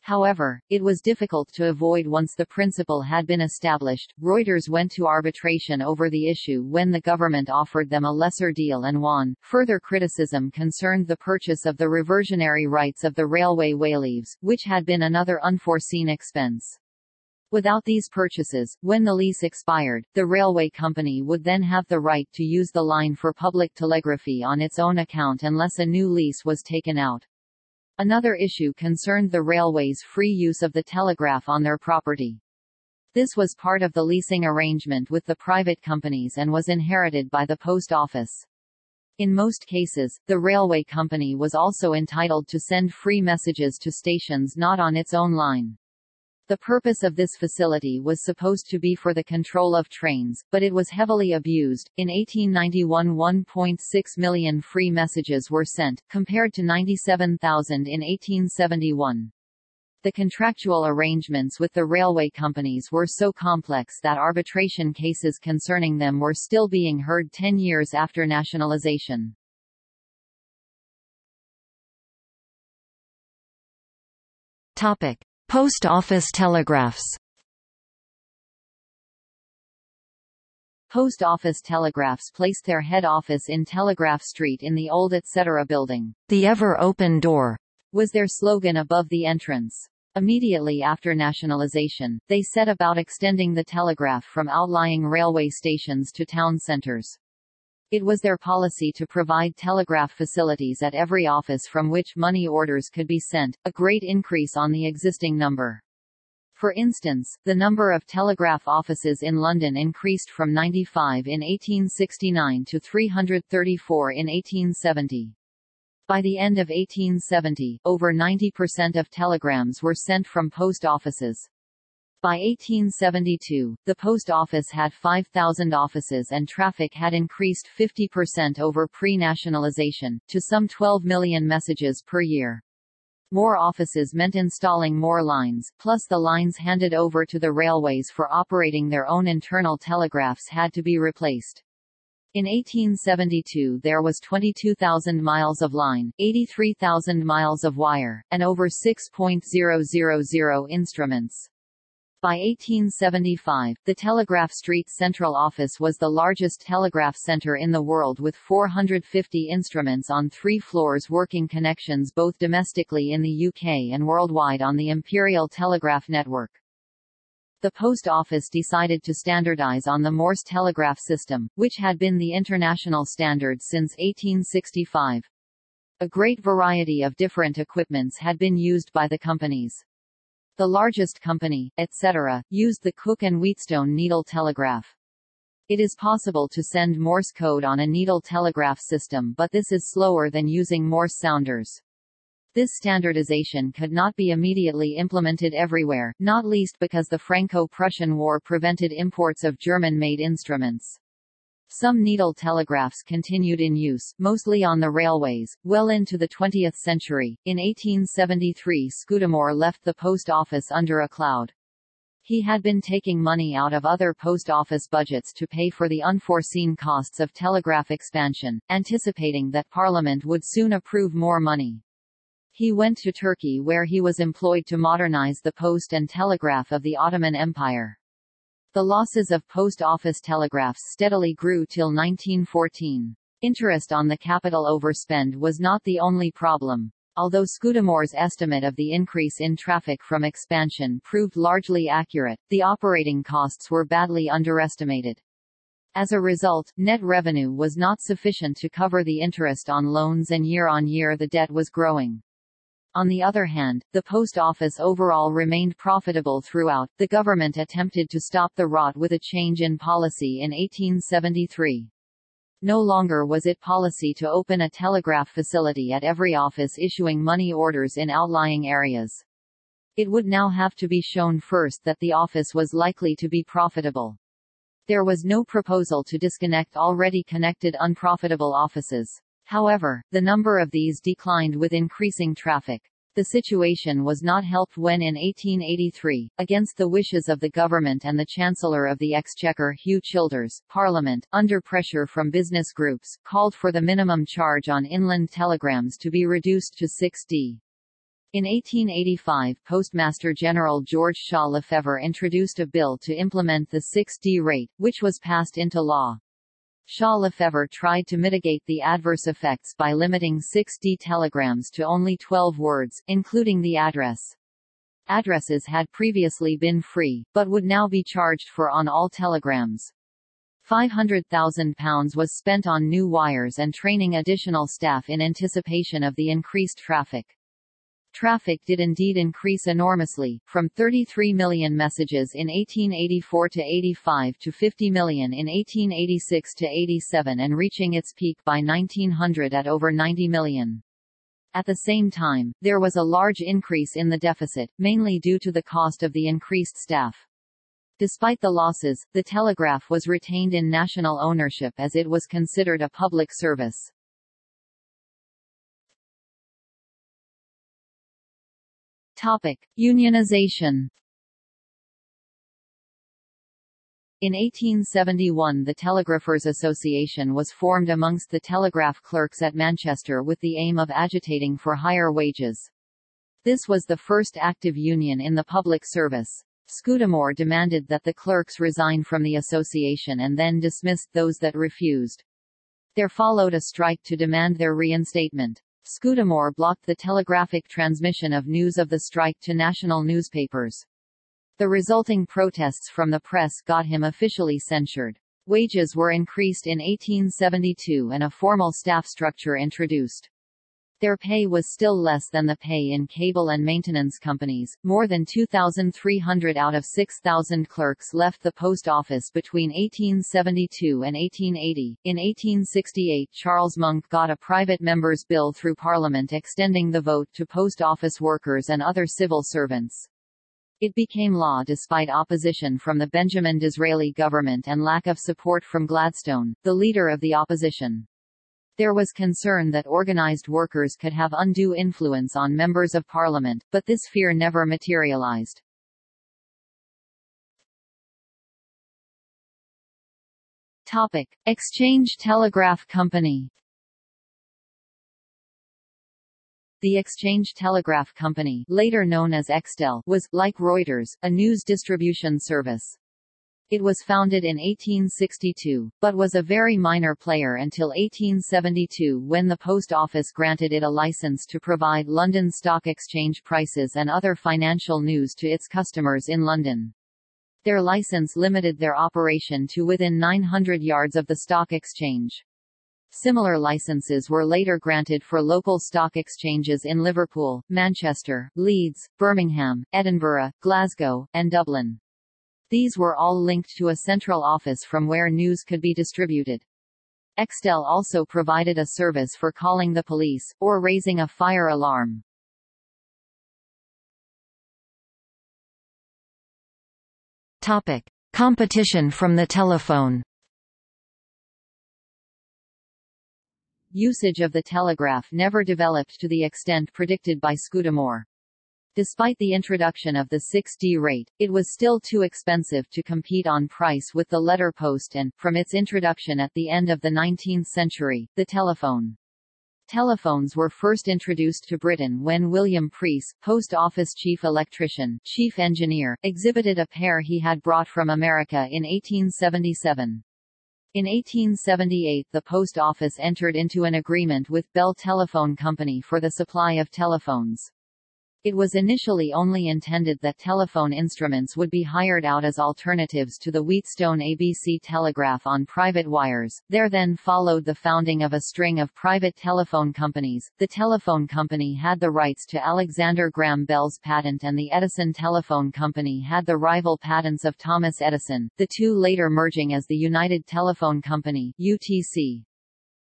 However, it was difficult to avoid once the principle had been established. Reuters went to arbitration over the issue when the government offered them a lesser deal and won. Further criticism concerned the purchase of the reversionary rights of the railway wayleaves, which had been another unforeseen expense. Without these purchases, when the lease expired, the railway company would then have the right to use the line for public telegraphy on its own account unless a new lease was taken out. Another issue concerned the railway's free use of the telegraph on their property. This was part of the leasing arrangement with the private companies and was inherited by the post office. In most cases, the railway company was also entitled to send free messages to stations not on its own line. The purpose of this facility was supposed to be for the control of trains, but it was heavily abused. In 1891, 1.6 million free messages were sent, compared to 97,000 in 1871. The contractual arrangements with the railway companies were so complex that arbitration cases concerning them were still being heard 10 years after nationalization. Topic: Post office telegraphs Post office telegraphs placed their head office in Telegraph Street in the old ETC building. The ever-open door was their slogan above the entrance. Immediately after nationalization, they set about extending the telegraph from outlying railway stations to town centers. It was their policy to provide telegraph facilities at every office from which money orders could be sent, a great increase on the existing number. For instance, the number of telegraph offices in London increased from 95 in 1869 to 334 in 1870. By the end of 1870, over 90% of telegrams were sent from post offices. By 1872, the post office had 5,000 offices and traffic had increased 50% over pre-nationalization, to some 12 million messages per year. More offices meant installing more lines, plus the lines handed over to the railways for operating their own internal telegraphs had to be replaced. In 1872 there was 22,000 miles of line, 83,000 miles of wire, and over 6.000 instruments. By 1875, the Telegraph Street Central Office was the largest telegraph center in the world with 450 instruments on three floors working connections both domestically in the UK and worldwide on the Imperial Telegraph Network. The Post Office decided to standardize on the Morse telegraph system, which had been the international standard since 1865. A great variety of different equipments had been used by the companies. The largest company, ETC., used the Cooke and Wheatstone needle telegraph. It is possible to send Morse code on a needle telegraph system but this is slower than using Morse sounders. This standardization could not be immediately implemented everywhere, not least because the Franco-Prussian War prevented imports of German-made instruments. Some needle telegraphs continued in use, mostly on the railways, well into the 20th century. In 1873 Scudamore left the post office under a cloud. He had been taking money out of other post office budgets to pay for the unforeseen costs of telegraph expansion, anticipating that Parliament would soon approve more money. He went to Turkey where he was employed to modernize the post and telegraph of the Ottoman Empire. The losses of post office telegraphs steadily grew till 1914. Interest on the capital overspend was not the only problem. Although Scudamore's estimate of the increase in traffic from expansion proved largely accurate, the operating costs were badly underestimated. As a result, net revenue was not sufficient to cover the interest on loans and year-on-year -year the debt was growing. On the other hand, the post office overall remained profitable throughout. The government attempted to stop the rot with a change in policy in 1873. No longer was it policy to open a telegraph facility at every office issuing money orders in outlying areas. It would now have to be shown first that the office was likely to be profitable. There was no proposal to disconnect already connected unprofitable offices. However, the number of these declined with increasing traffic. The situation was not helped when in 1883, against the wishes of the government and the Chancellor of the Exchequer Hugh Childers, Parliament, under pressure from business groups, called for the minimum charge on inland telegrams to be reduced to 6d. In 1885 Postmaster General George Shaw Lefevre introduced a bill to implement the 6d rate, which was passed into law. Shaw Lefevre tried to mitigate the adverse effects by limiting 6D telegrams to only 12 words, including the address. Addresses had previously been free, but would now be charged for on all telegrams. £500,000 was spent on new wires and training additional staff in anticipation of the increased traffic. Traffic did indeed increase enormously, from 33 million messages in 1884 to 85 to 50 million in 1886 to 87 and reaching its peak by 1900 at over 90 million. At the same time, there was a large increase in the deficit, mainly due to the cost of the increased staff. Despite the losses, the telegraph was retained in national ownership as it was considered a public service. Topic: Unionization. In 1871 the Telegraphers Association was formed amongst the telegraph clerks at Manchester with the aim of agitating for higher wages. This was the first active union in the public service. Scudamore demanded that the clerks resign from the association and then dismissed those that refused. There followed a strike to demand their reinstatement. Scudamore blocked the telegraphic transmission of news of the strike to national newspapers. The resulting protests from the press got him officially censured. Wages were increased in 1872 and a formal staff structure introduced. Their pay was still less than the pay in cable and maintenance companies. More than 2,300 out of 6,000 clerks left the post office between 1872 and 1880. In 1868, Charles Monk got a private member's bill through Parliament extending the vote to post office workers and other civil servants. It became law despite opposition from the Benjamin Disraeli government and lack of support from Gladstone, the leader of the opposition. There was concern that organised workers could have undue influence on members of parliament, but this fear never materialised. Topic: Exchange Telegraph Company. The Exchange Telegraph Company, later known as Extel, was, like Reuters, a news distribution service. It was founded in 1862, but was a very minor player until 1872 when the Post Office granted it a license to provide London Stock Exchange prices and other financial news to its customers in London. Their license limited their operation to within 900 yards of the stock exchange. Similar licenses were later granted for local stock exchanges in Liverpool, Manchester, Leeds, Birmingham, Edinburgh, Glasgow, and Dublin. These were all linked to a central office from where news could be distributed. Extel also provided a service for calling the police, or raising a fire alarm. Topic: Competition from the telephone. Usage of the telegraph never developed to the extent predicted by Scudamore. Despite the introduction of the 6D rate, it was still too expensive to compete on price with the letter post and, from its introduction at the end of the 19th century, the telephone. Telephones were first introduced to Britain when William Preece, post office chief electrician, chief engineer, exhibited a pair he had brought from America in 1877. In 1878 the post office entered into an agreement with Bell Telephone Company for the supply of telephones. It was initially only intended that telephone instruments would be hired out as alternatives to the Wheatstone ABC telegraph on private wires. There then followed the founding of a string of private telephone companies. The telephone company had the rights to Alexander Graham Bell's patent and the Edison Telephone Company had the rival patents of Thomas Edison, the two later merging as the United Telephone Company UTC.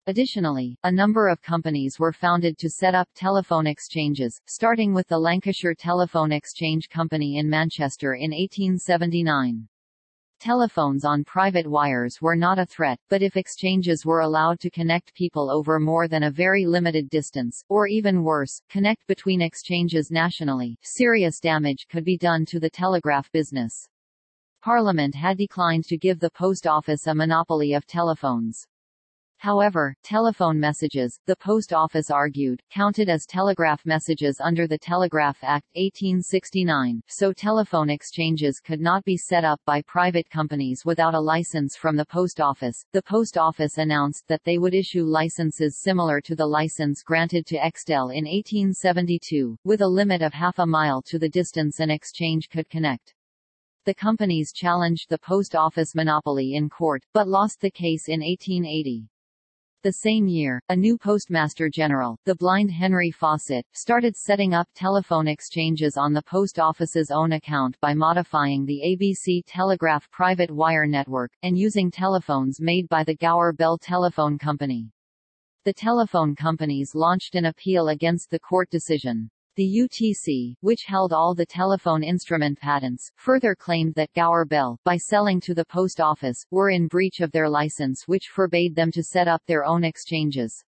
Additionally, a number of companies were founded to set up telephone exchanges, starting with the Lancashire Telephone Exchange Company in Manchester in 1879. Telephones on private wires were not a threat, but if exchanges were allowed to connect people over more than a very limited distance, or even worse, connect between exchanges nationally, serious damage could be done to the telegraph business. Parliament had declined to give the post office a monopoly of telephones. However, telephone messages, the Post Office argued, counted as telegraph messages under the Telegraph Act 1869, so telephone exchanges could not be set up by private companies without a license from the Post Office. The Post Office announced that they would issue licenses similar to the license granted to Extel in 1872, with a limit of half a mile to the distance an exchange could connect. The companies challenged the post office monopoly in court, but lost the case in 1880. The same year, a new Postmaster General, the blind Henry Fawcett, started setting up telephone exchanges on the post office's own account by modifying the ABC Telegraph private wire network, and using telephones made by the Gower Bell Telephone Company. The telephone companies launched an appeal against the court decision. The UTC, which held all the telephone instrument patents, further claimed that Gower Bell, by selling to the post office, were in breach of their license which forbade them to set up their own exchanges.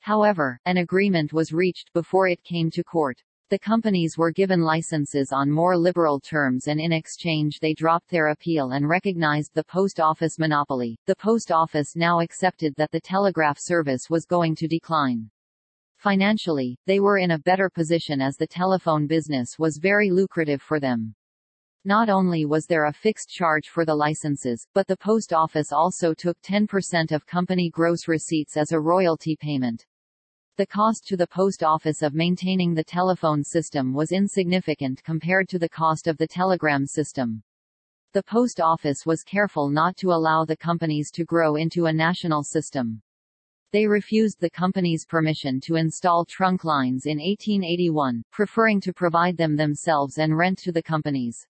However, an agreement was reached before it came to court. The companies were given licenses on more liberal terms and in exchange they dropped their appeal and recognized the post office monopoly. The post office now accepted that the telegraph service was going to decline. Financially, they were in a better position as the telephone business was very lucrative for them. Not only was there a fixed charge for the licenses, but the post office also took 10% of company gross receipts as a royalty payment. The cost to the post office of maintaining the telephone system was insignificant compared to the cost of the telegram system. The post office was careful not to allow the companies to grow into a national system. They refused the company's permission to install trunk lines in 1881, preferring to provide them themselves and rent to the companies.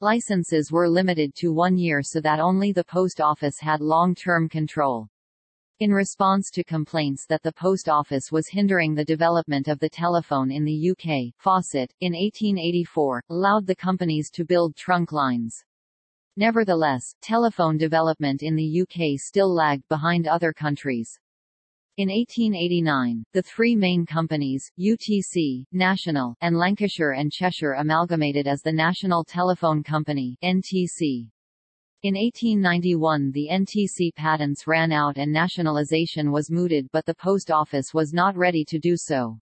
Licenses were limited to one year so that only the post office had long-term control. In response to complaints that the post office was hindering the development of the telephone in the UK, Fawcett, in 1884, allowed the companies to build trunk lines. Nevertheless, telephone development in the UK still lagged behind other countries. In 1889, the three main companies, UTC, National, and Lancashire and Cheshire amalgamated as the National Telephone Company NTC. In 1891 the NTC patents ran out and nationalisation was mooted but the Post Office was not ready to do so.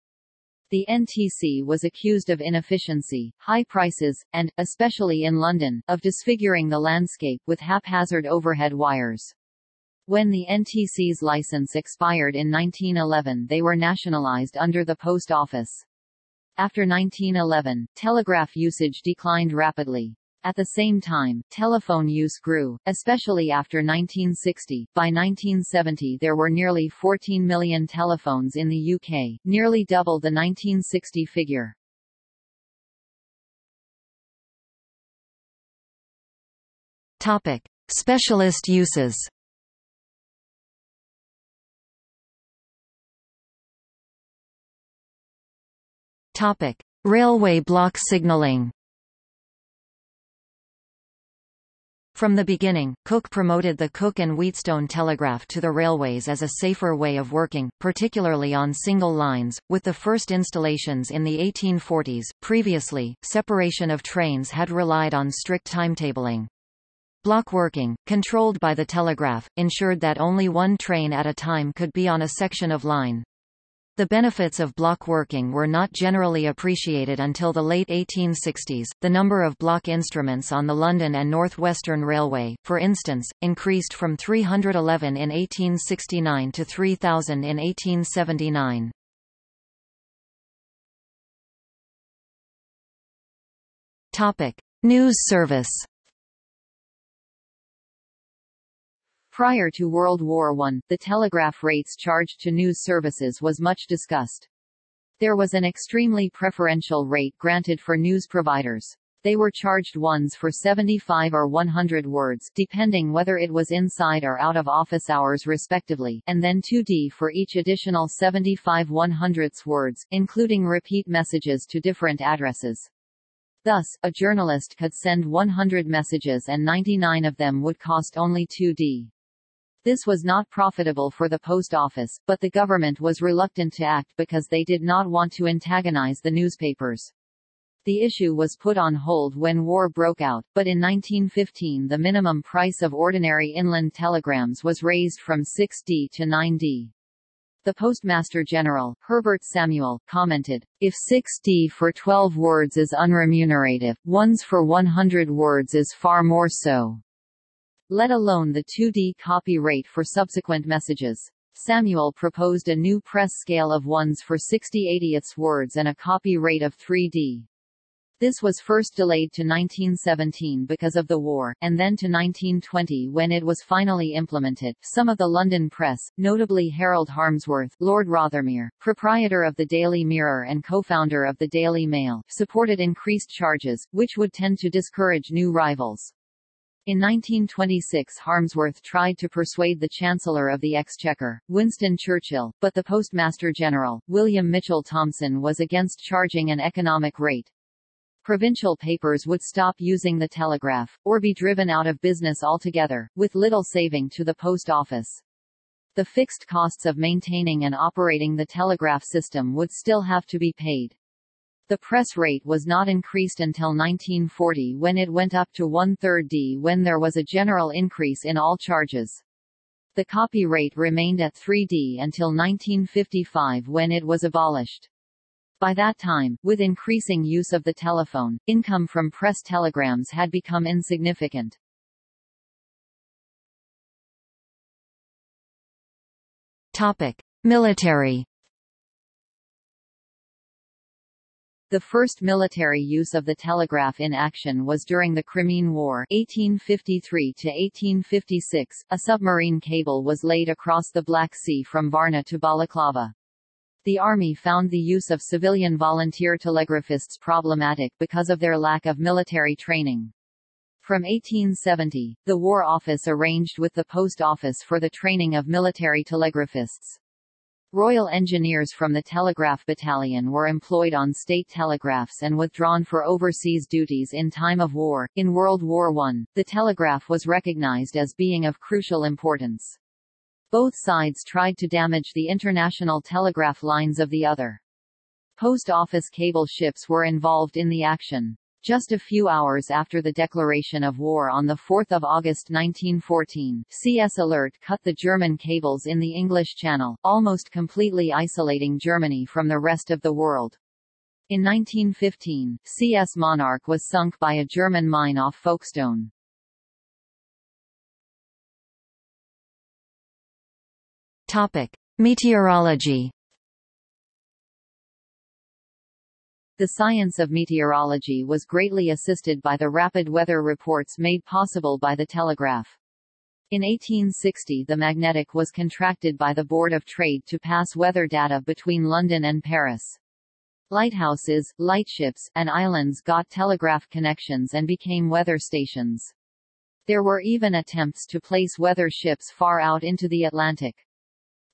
The NTC was accused of inefficiency, high prices, and, especially in London, of disfiguring the landscape with haphazard overhead wires. When the NTC's license expired in 1911 they were nationalized under the Post Office. After 1911, telegraph usage declined rapidly. At the same time, telephone use grew, especially after 1960. By 1970 there were nearly 14 million telephones in the UK, nearly double the 1960 figure. Topic: Specialist uses. Topic: Railway block signaling. From the beginning, Cooke promoted the Cooke and Wheatstone telegraph to the railways as a safer way of working, particularly on single lines, with the first installations in the 1840s. Previously, separation of trains had relied on strict timetabling. Block working, controlled by the telegraph, ensured that only one train at a time could be on a section of line. The benefits of block working were not generally appreciated until the late 1860s. The number of block instruments on the London and North Western Railway, for instance, increased from 311 in 1869 to 3,000 in 1879. Topic: News service. Prior to World War I, the telegraph rates charged to news services was much discussed. There was an extremely preferential rate granted for news providers. They were charged ones for 75 or 100 words depending whether it was inside or out of office hours respectively, and then 2D for each additional 75 100ths words, including repeat messages to different addresses. Thus, a journalist could send 100 messages and 99 of them would cost only 2D. This was not profitable for the post office, but the government was reluctant to act because they did not want to antagonize the newspapers. The issue was put on hold when war broke out, but in 1915 the minimum price of ordinary inland telegrams was raised from 6D to 9D. The Postmaster General, Herbert Samuel, commented, If 6D for 12 words is unremunerative, ones for 100 words is far more so let alone the 2D copy rate for subsequent messages. Samuel proposed a new press scale of ones for 60 80ths words and a copy rate of 3D. This was first delayed to 1917 because of the war, and then to 1920 when it was finally implemented. Some of the London press, notably Harold Harmsworth, Lord Rothermere, proprietor of the Daily Mirror and co-founder of the Daily Mail, supported increased charges, which would tend to discourage new rivals. In 1926 Harmsworth tried to persuade the Chancellor of the Exchequer, Winston Churchill, but the Postmaster General, William Mitchell Thomson was against charging an economic rate. Provincial papers would stop using the telegraph, or be driven out of business altogether, with little saving to the post office. The fixed costs of maintaining and operating the telegraph system would still have to be paid. The press rate was not increased until 1940 when it went up to one-third D when there was a general increase in all charges. The copy rate remained at 3D until 1955 when it was abolished. By that time, with increasing use of the telephone, income from press telegrams had become insignificant. Topic: Military The first military use of the telegraph in action was during the Crimean War 1853 1856. A submarine cable was laid across the Black Sea from Varna to Balaclava. The Army found the use of civilian volunteer telegraphists problematic because of their lack of military training. From 1870, the War Office arranged with the Post Office for the training of military telegraphists. Royal Engineers from the Telegraph Battalion were employed on state telegraphs and withdrawn for overseas duties in time of war. In World War I, the telegraph was recognized as being of crucial importance. Both sides tried to damage the international telegraph lines of the other. Post office cable ships were involved in the action. Just a few hours after the declaration of war on 4 August 1914, CS Alert cut the German cables in the English Channel, almost completely isolating Germany from the rest of the world. In 1915, CS Monarch was sunk by a German mine off Folkestone. Topic: Meteorology. The science of meteorology was greatly assisted by the rapid weather reports made possible by the telegraph. In 1860 the magnetic was contracted by the Board of Trade to pass weather data between London and Paris. Lighthouses, lightships, and islands got telegraph connections and became weather stations. There were even attempts to place weather ships far out into the Atlantic.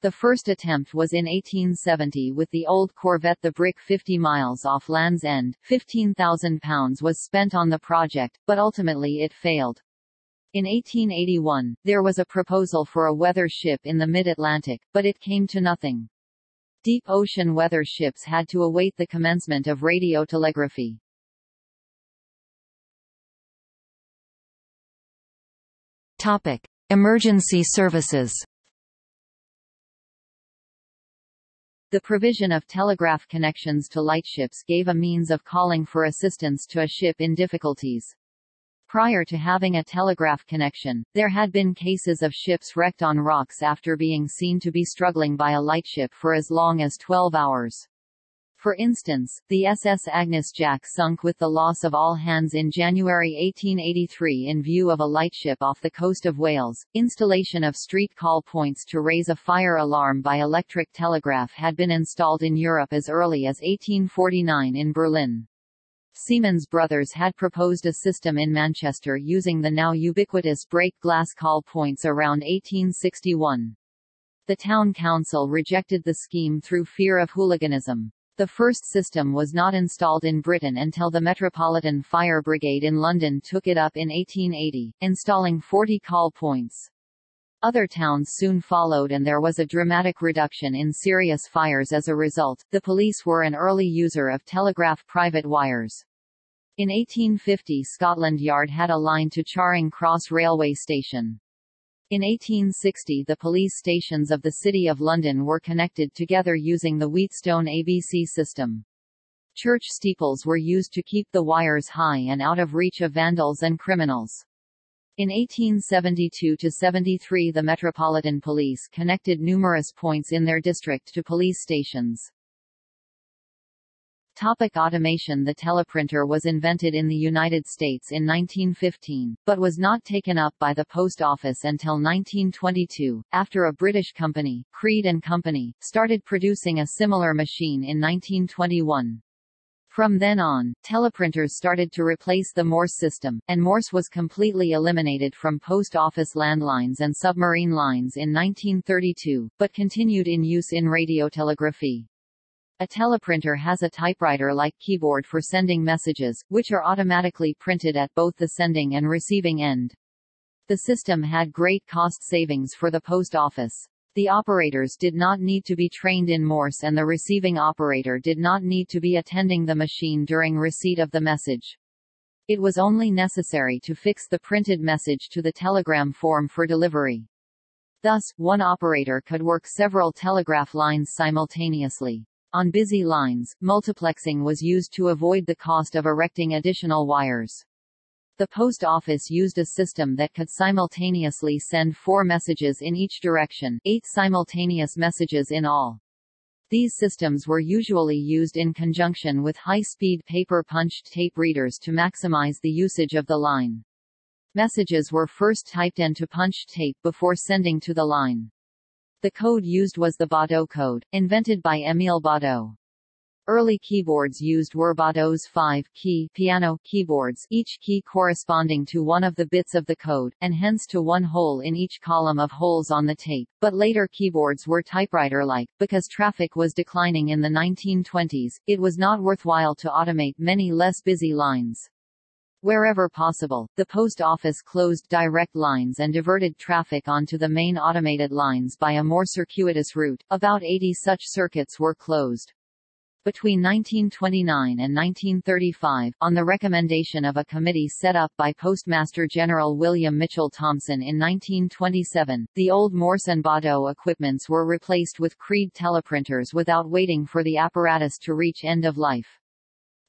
The first attempt was in 1870 with the old corvette the Brick 50 miles off Land's End. £15,000 was spent on the project, but ultimately it failed. In 1881, there was a proposal for a weather ship in the mid-Atlantic, but it came to nothing. Deep ocean weather ships had to await the commencement of radiotelegraphy. Topic: Emergency services. The provision of telegraph connections to lightships gave a means of calling for assistance to a ship in difficulties. Prior to having a telegraph connection, there had been cases of ships wrecked on rocks after being seen to be struggling by a lightship for as long as 12 hours. For instance, the SS Agnes Jack sunk with the loss of all hands in January 1883 in view of a lightship off the coast of Wales. Installation of street call points to raise a fire alarm by electric telegraph had been installed in Europe as early as 1849 in Berlin. Siemens Brothers had proposed a system in Manchester using the now ubiquitous break glass call points around 1861. The town council rejected the scheme through fear of hooliganism. The first system was not installed in Britain until the Metropolitan Fire Brigade in London took it up in 1880, installing 40 call points. Other towns soon followed and there was a dramatic reduction in serious fires as a result. The police were an early user of telegraph private wires. In 1850 Scotland Yard had a line to Charing Cross railway station. In 1860 the police stations of the City of London were connected together using the Wheatstone ABC system. Church steeples were used to keep the wires high and out of reach of vandals and criminals. In 1872–73 the Metropolitan Police connected numerous points in their district to police stations. Topic automation The teleprinter was invented in the United States in 1915, but was not taken up by the Post Office until 1922, after a British company, Creed & Company, started producing a similar machine in 1921. From then on, teleprinters started to replace the Morse system, and Morse was completely eliminated from post office landlines and submarine lines in 1932, but continued in use in radiotelegraphy. A teleprinter has a typewriter-like keyboard for sending messages, which are automatically printed at both the sending and receiving end. The system had great cost savings for the post office. The operators did not need to be trained in Morse and the receiving operator did not need to be attending the machine during receipt of the message. It was only necessary to fix the printed message to the telegram form for delivery. Thus, one operator could work several telegraph lines simultaneously. On busy lines, multiplexing was used to avoid the cost of erecting additional wires. The post office used a system that could simultaneously send four messages in each direction, eight simultaneous messages in all. These systems were usually used in conjunction with high-speed paper-punched tape readers to maximize the usage of the line. Messages were first typed into punched tape before sending to the line. The code used was the Baudot code, invented by Émile Baudot. Early keyboards used were Baudot's five-key piano keyboards, each key corresponding to one of the bits of the code, and hence to one hole in each column of holes on the tape, but later keyboards were typewriter-like. Because traffic was declining in the 1920s, it was not worthwhile to automate many less busy lines. Wherever possible, the post office closed direct lines and diverted traffic onto the main automated lines by a more circuitous route. About 80 such circuits were closed. Between 1929 and 1935, on the recommendation of a committee set up by Postmaster General William Mitchell Thomson in 1927, the old Morse and Baudot equipments were replaced with Creed teleprinters without waiting for the apparatus to reach end of life.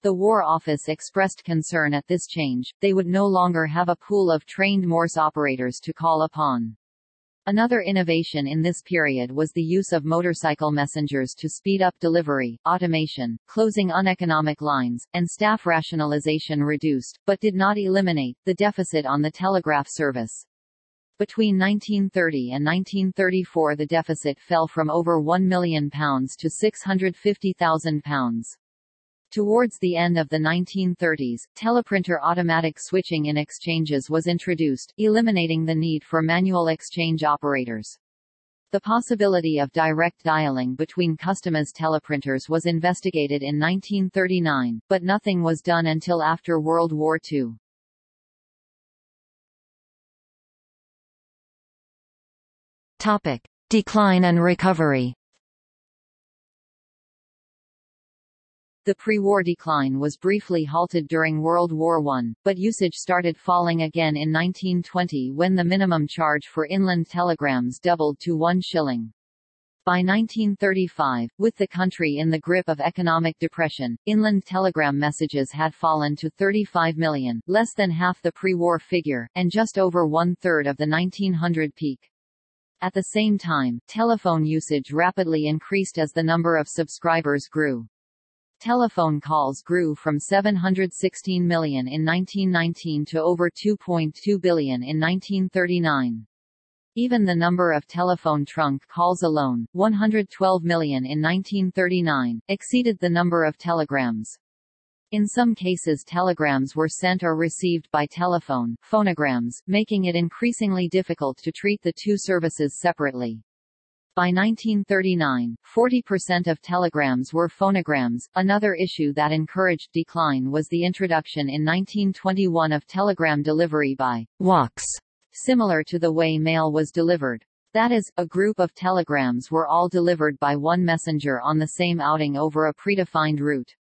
The War Office expressed concern at this change, they would no longer have a pool of trained Morse operators to call upon. Another innovation in this period was the use of motorcycle messengers to speed up delivery, automation, closing uneconomic lines, and staff rationalization reduced, but did not eliminate, the deficit on the telegraph service. Between 1930 and 1934 the deficit fell from over £1 million to £650,000. Towards the end of the 1930s, teleprinter automatic switching in exchanges was introduced, eliminating the need for manual exchange operators. The possibility of direct dialing between customers' teleprinters was investigated in 1939, but nothing was done until after World War II. Topic: Decline and recovery. The pre-war decline was briefly halted during World War I, but usage started falling again in 1920 when the minimum charge for inland telegrams doubled to one shilling. By 1935, with the country in the grip of economic depression, inland telegram messages had fallen to 35 million, less than half the pre-war figure, and just over one-third of the 1900 peak. At the same time, telephone usage rapidly increased as the number of subscribers grew. Telephone calls grew from 716 million in 1919 to over 2.2 billion in 1939. Even the number of telephone trunk calls alone, 112 million in 1939, exceeded the number of telegrams. In some cases telegrams were sent or received by telephone, phonograms, making it increasingly difficult to treat the two services separately. By 1939, 40% of telegrams were phonograms. Another issue that encouraged decline was the introduction in 1921 of telegram delivery by walks, similar to the way mail was delivered. That is, a group of telegrams were all delivered by one messenger on the same outing over a predefined route.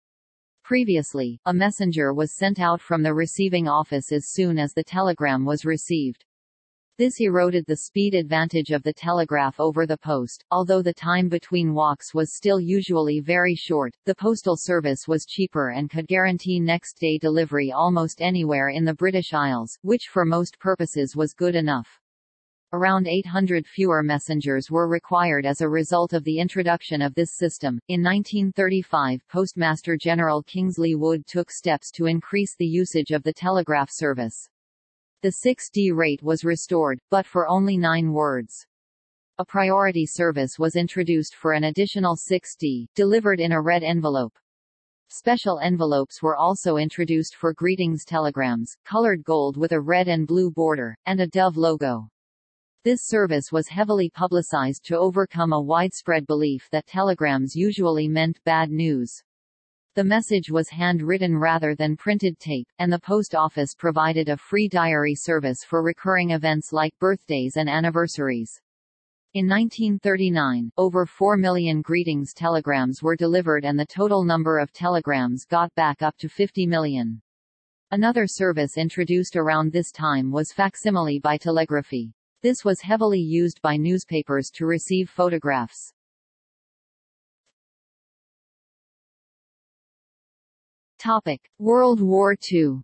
Previously, a messenger was sent out from the receiving office as soon as the telegram was received. This eroded the speed advantage of the telegraph over the post. Although the time between walks was still usually very short, the postal service was cheaper and could guarantee next day delivery almost anywhere in the British Isles, which for most purposes was good enough. Around 800 fewer messengers were required as a result of the introduction of this system. In 1935, Postmaster General Kingsley Wood took steps to increase the usage of the telegraph service. The 6D rate was restored, but for only nine words. A priority service was introduced for an additional 6D, delivered in a red envelope. Special envelopes were also introduced for greetings telegrams, colored gold with a red and blue border, and a dove logo. This service was heavily publicized to overcome a widespread belief that telegrams usually meant bad news. The message was handwritten rather than printed tape, and the post office provided a free diary service for recurring events like birthdays and anniversaries. In 1939, over 4 million greetings telegrams were delivered and the total number of telegrams got back up to 50 million. Another service introduced around this time was facsimile by telegraphy. This was heavily used by newspapers to receive photographs. Topic: World War II.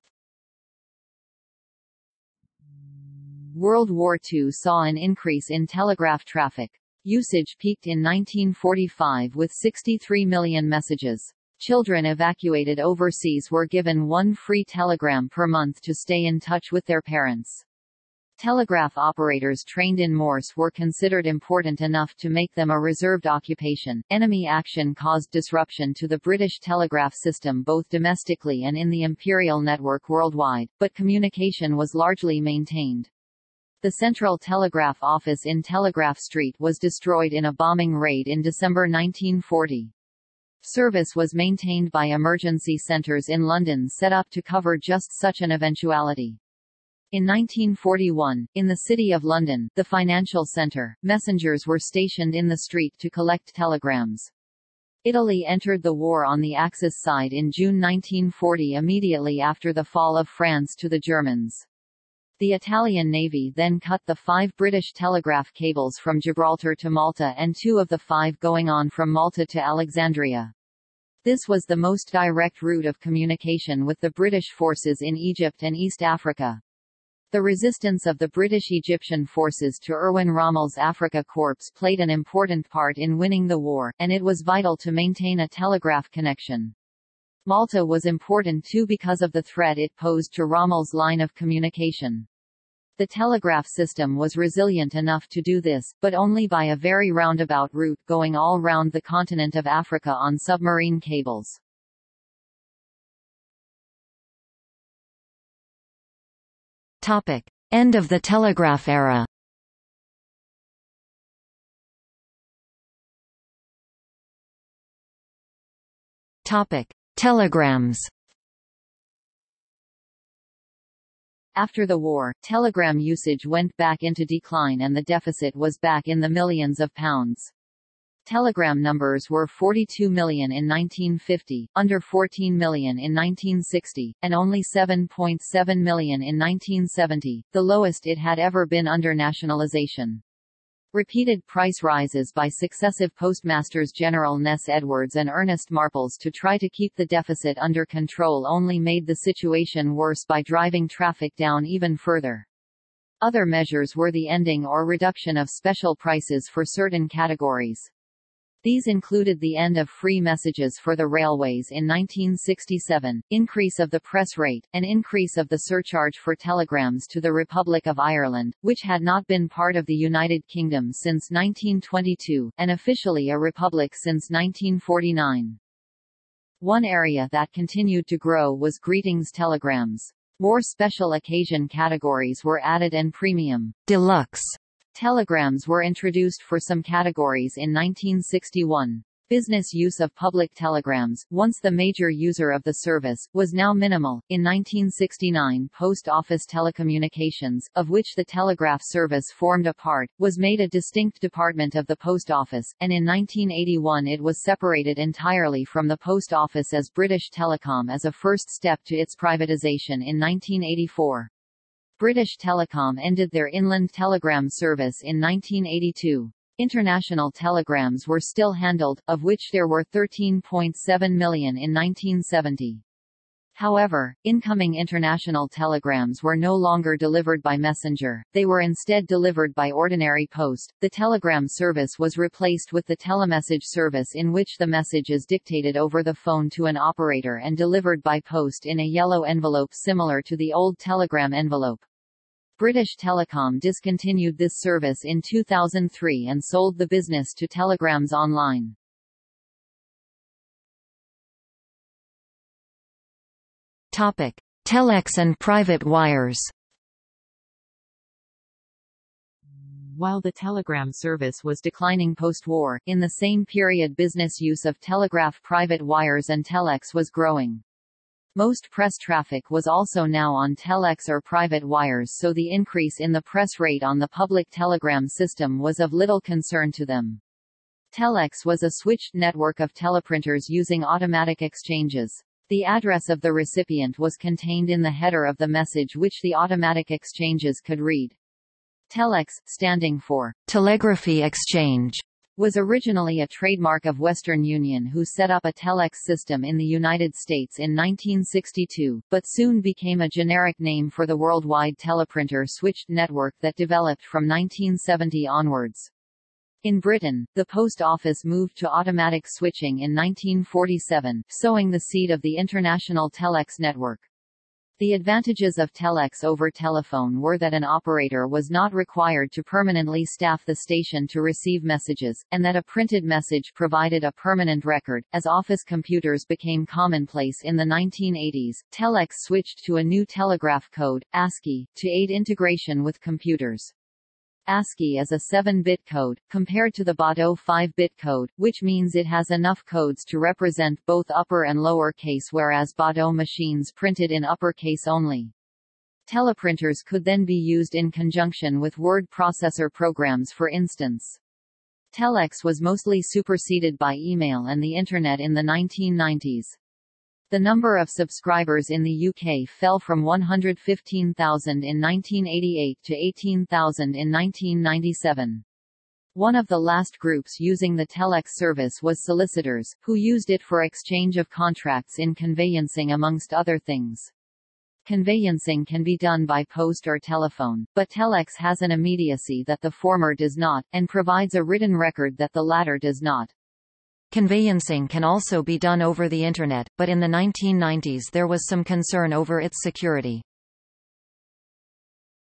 World War II saw an increase in telegraph traffic. Usage peaked in 1945 with 63 million messages. Children evacuated overseas were given one free telegram per month to stay in touch with their parents. Telegraph operators trained in Morse were considered important enough to make them a reserved occupation. Enemy action caused disruption to the British telegraph system both domestically and in the imperial network worldwide, but communication was largely maintained. The Central Telegraph Office in Telegraph Street was destroyed in a bombing raid in December 1940. Service was maintained by emergency centres in London set up to cover just such an eventuality. In 1941, in the City of London, the financial centre, messengers were stationed in the street to collect telegrams. Italy entered the war on the Axis side in June 1940 immediately after the fall of France to the Germans. The Italian Navy then cut the five British telegraph cables from Gibraltar to Malta and two of the five going on from Malta to Alexandria. This was the most direct route of communication with the British forces in Egypt and East Africa. The resistance of the British-Egyptian forces to Erwin Rommel's Afrika Korps played an important part in winning the war, and it was vital to maintain a telegraph connection. Malta was important too because of the threat it posed to Rommel's line of communication. The telegraph system was resilient enough to do this, but only by a very roundabout route going all round the continent of Africa on submarine cables. Topic. End of the telegraph era Topic. Telegrams After the war, telegram usage went back into decline and the deficit was back in the millions of pounds. Telegram numbers were 42 million in 1950, under 14 million in 1960, and only 7.7 million in 1970, the lowest it had ever been under nationalization. Repeated price rises by successive Postmasters General Ness Edwards and Ernest Marples to try to keep the deficit under control only made the situation worse by driving traffic down even further. Other measures were the ending or reduction of special prices for certain categories. These included the end of free messages for the railways in 1967, increase of the press rate, and increase of the surcharge for telegrams to the Republic of Ireland, which had not been part of the United Kingdom since 1922, and officially a republic since 1949. One area that continued to grow was greetings telegrams. More special occasion categories were added and premium deluxe Telegrams were introduced for some categories in 1961. Business use of public telegrams, once the major user of the service, was now minimal. In 1969, Post Office Telecommunications, of which the telegraph service formed a part, was made a distinct department of the Post Office, and in 1981 it was separated entirely from the Post Office as British Telecom as a first step to its privatisation in 1984. British Telecom ended their inland telegram service in 1982. International telegrams were still handled, of which there were 13.7 million in 1970. However, incoming international telegrams were no longer delivered by messenger, they were instead delivered by ordinary post. The telegram service was replaced with the telemessage service in which the message is dictated over the phone to an operator and delivered by post in a yellow envelope similar to the old telegram envelope. British Telecom discontinued this service in 2003 and sold the business to Telegrams Online. Topic: Telex and private wires. While the telegram service was declining post-war, in the same period business use of telegraph private wires and telex was growing. Most press traffic was also now on telex or private wires so the increase in the press rate on the public telegram system was of little concern to them. Telex was a switched network of teleprinters using automatic exchanges. The address of the recipient was contained in the header of the message which the automatic exchanges could read. Telex, standing for Telegraphy Exchange, was originally a trademark of Western Union who set up a telex system in the United States in 1962, but soon became a generic name for the worldwide teleprinter switched network that developed from 1970 onwards. In Britain, the post office moved to automatic switching in 1947, sowing the seed of the international telex network. The advantages of telex over telephone were that an operator was not required to permanently staff the station to receive messages, and that a printed message provided a permanent record. As office computers became commonplace in the 1980s, telex switched to a new telegraph code, ASCII, to aid integration with computers. ASCII is a 7-bit code, compared to the Baudot 5-bit code, which means it has enough codes to represent both upper and lower case whereas Baudot machines printed in uppercase only. Teleprinters could then be used in conjunction with word processor programs for instance. Telex was mostly superseded by email and the Internet in the 1990s. The number of subscribers in the UK fell from 115,000 in 1988 to 18,000 in 1997. One of the last groups using the telex service was solicitors, who used it for exchange of contracts in conveyancing amongst other things. Conveyancing can be done by post or telephone, but telex has an immediacy that the former does not, and provides a written record that the latter does not. Conveyancing can also be done over the Internet, but in the 1990s there was some concern over its security.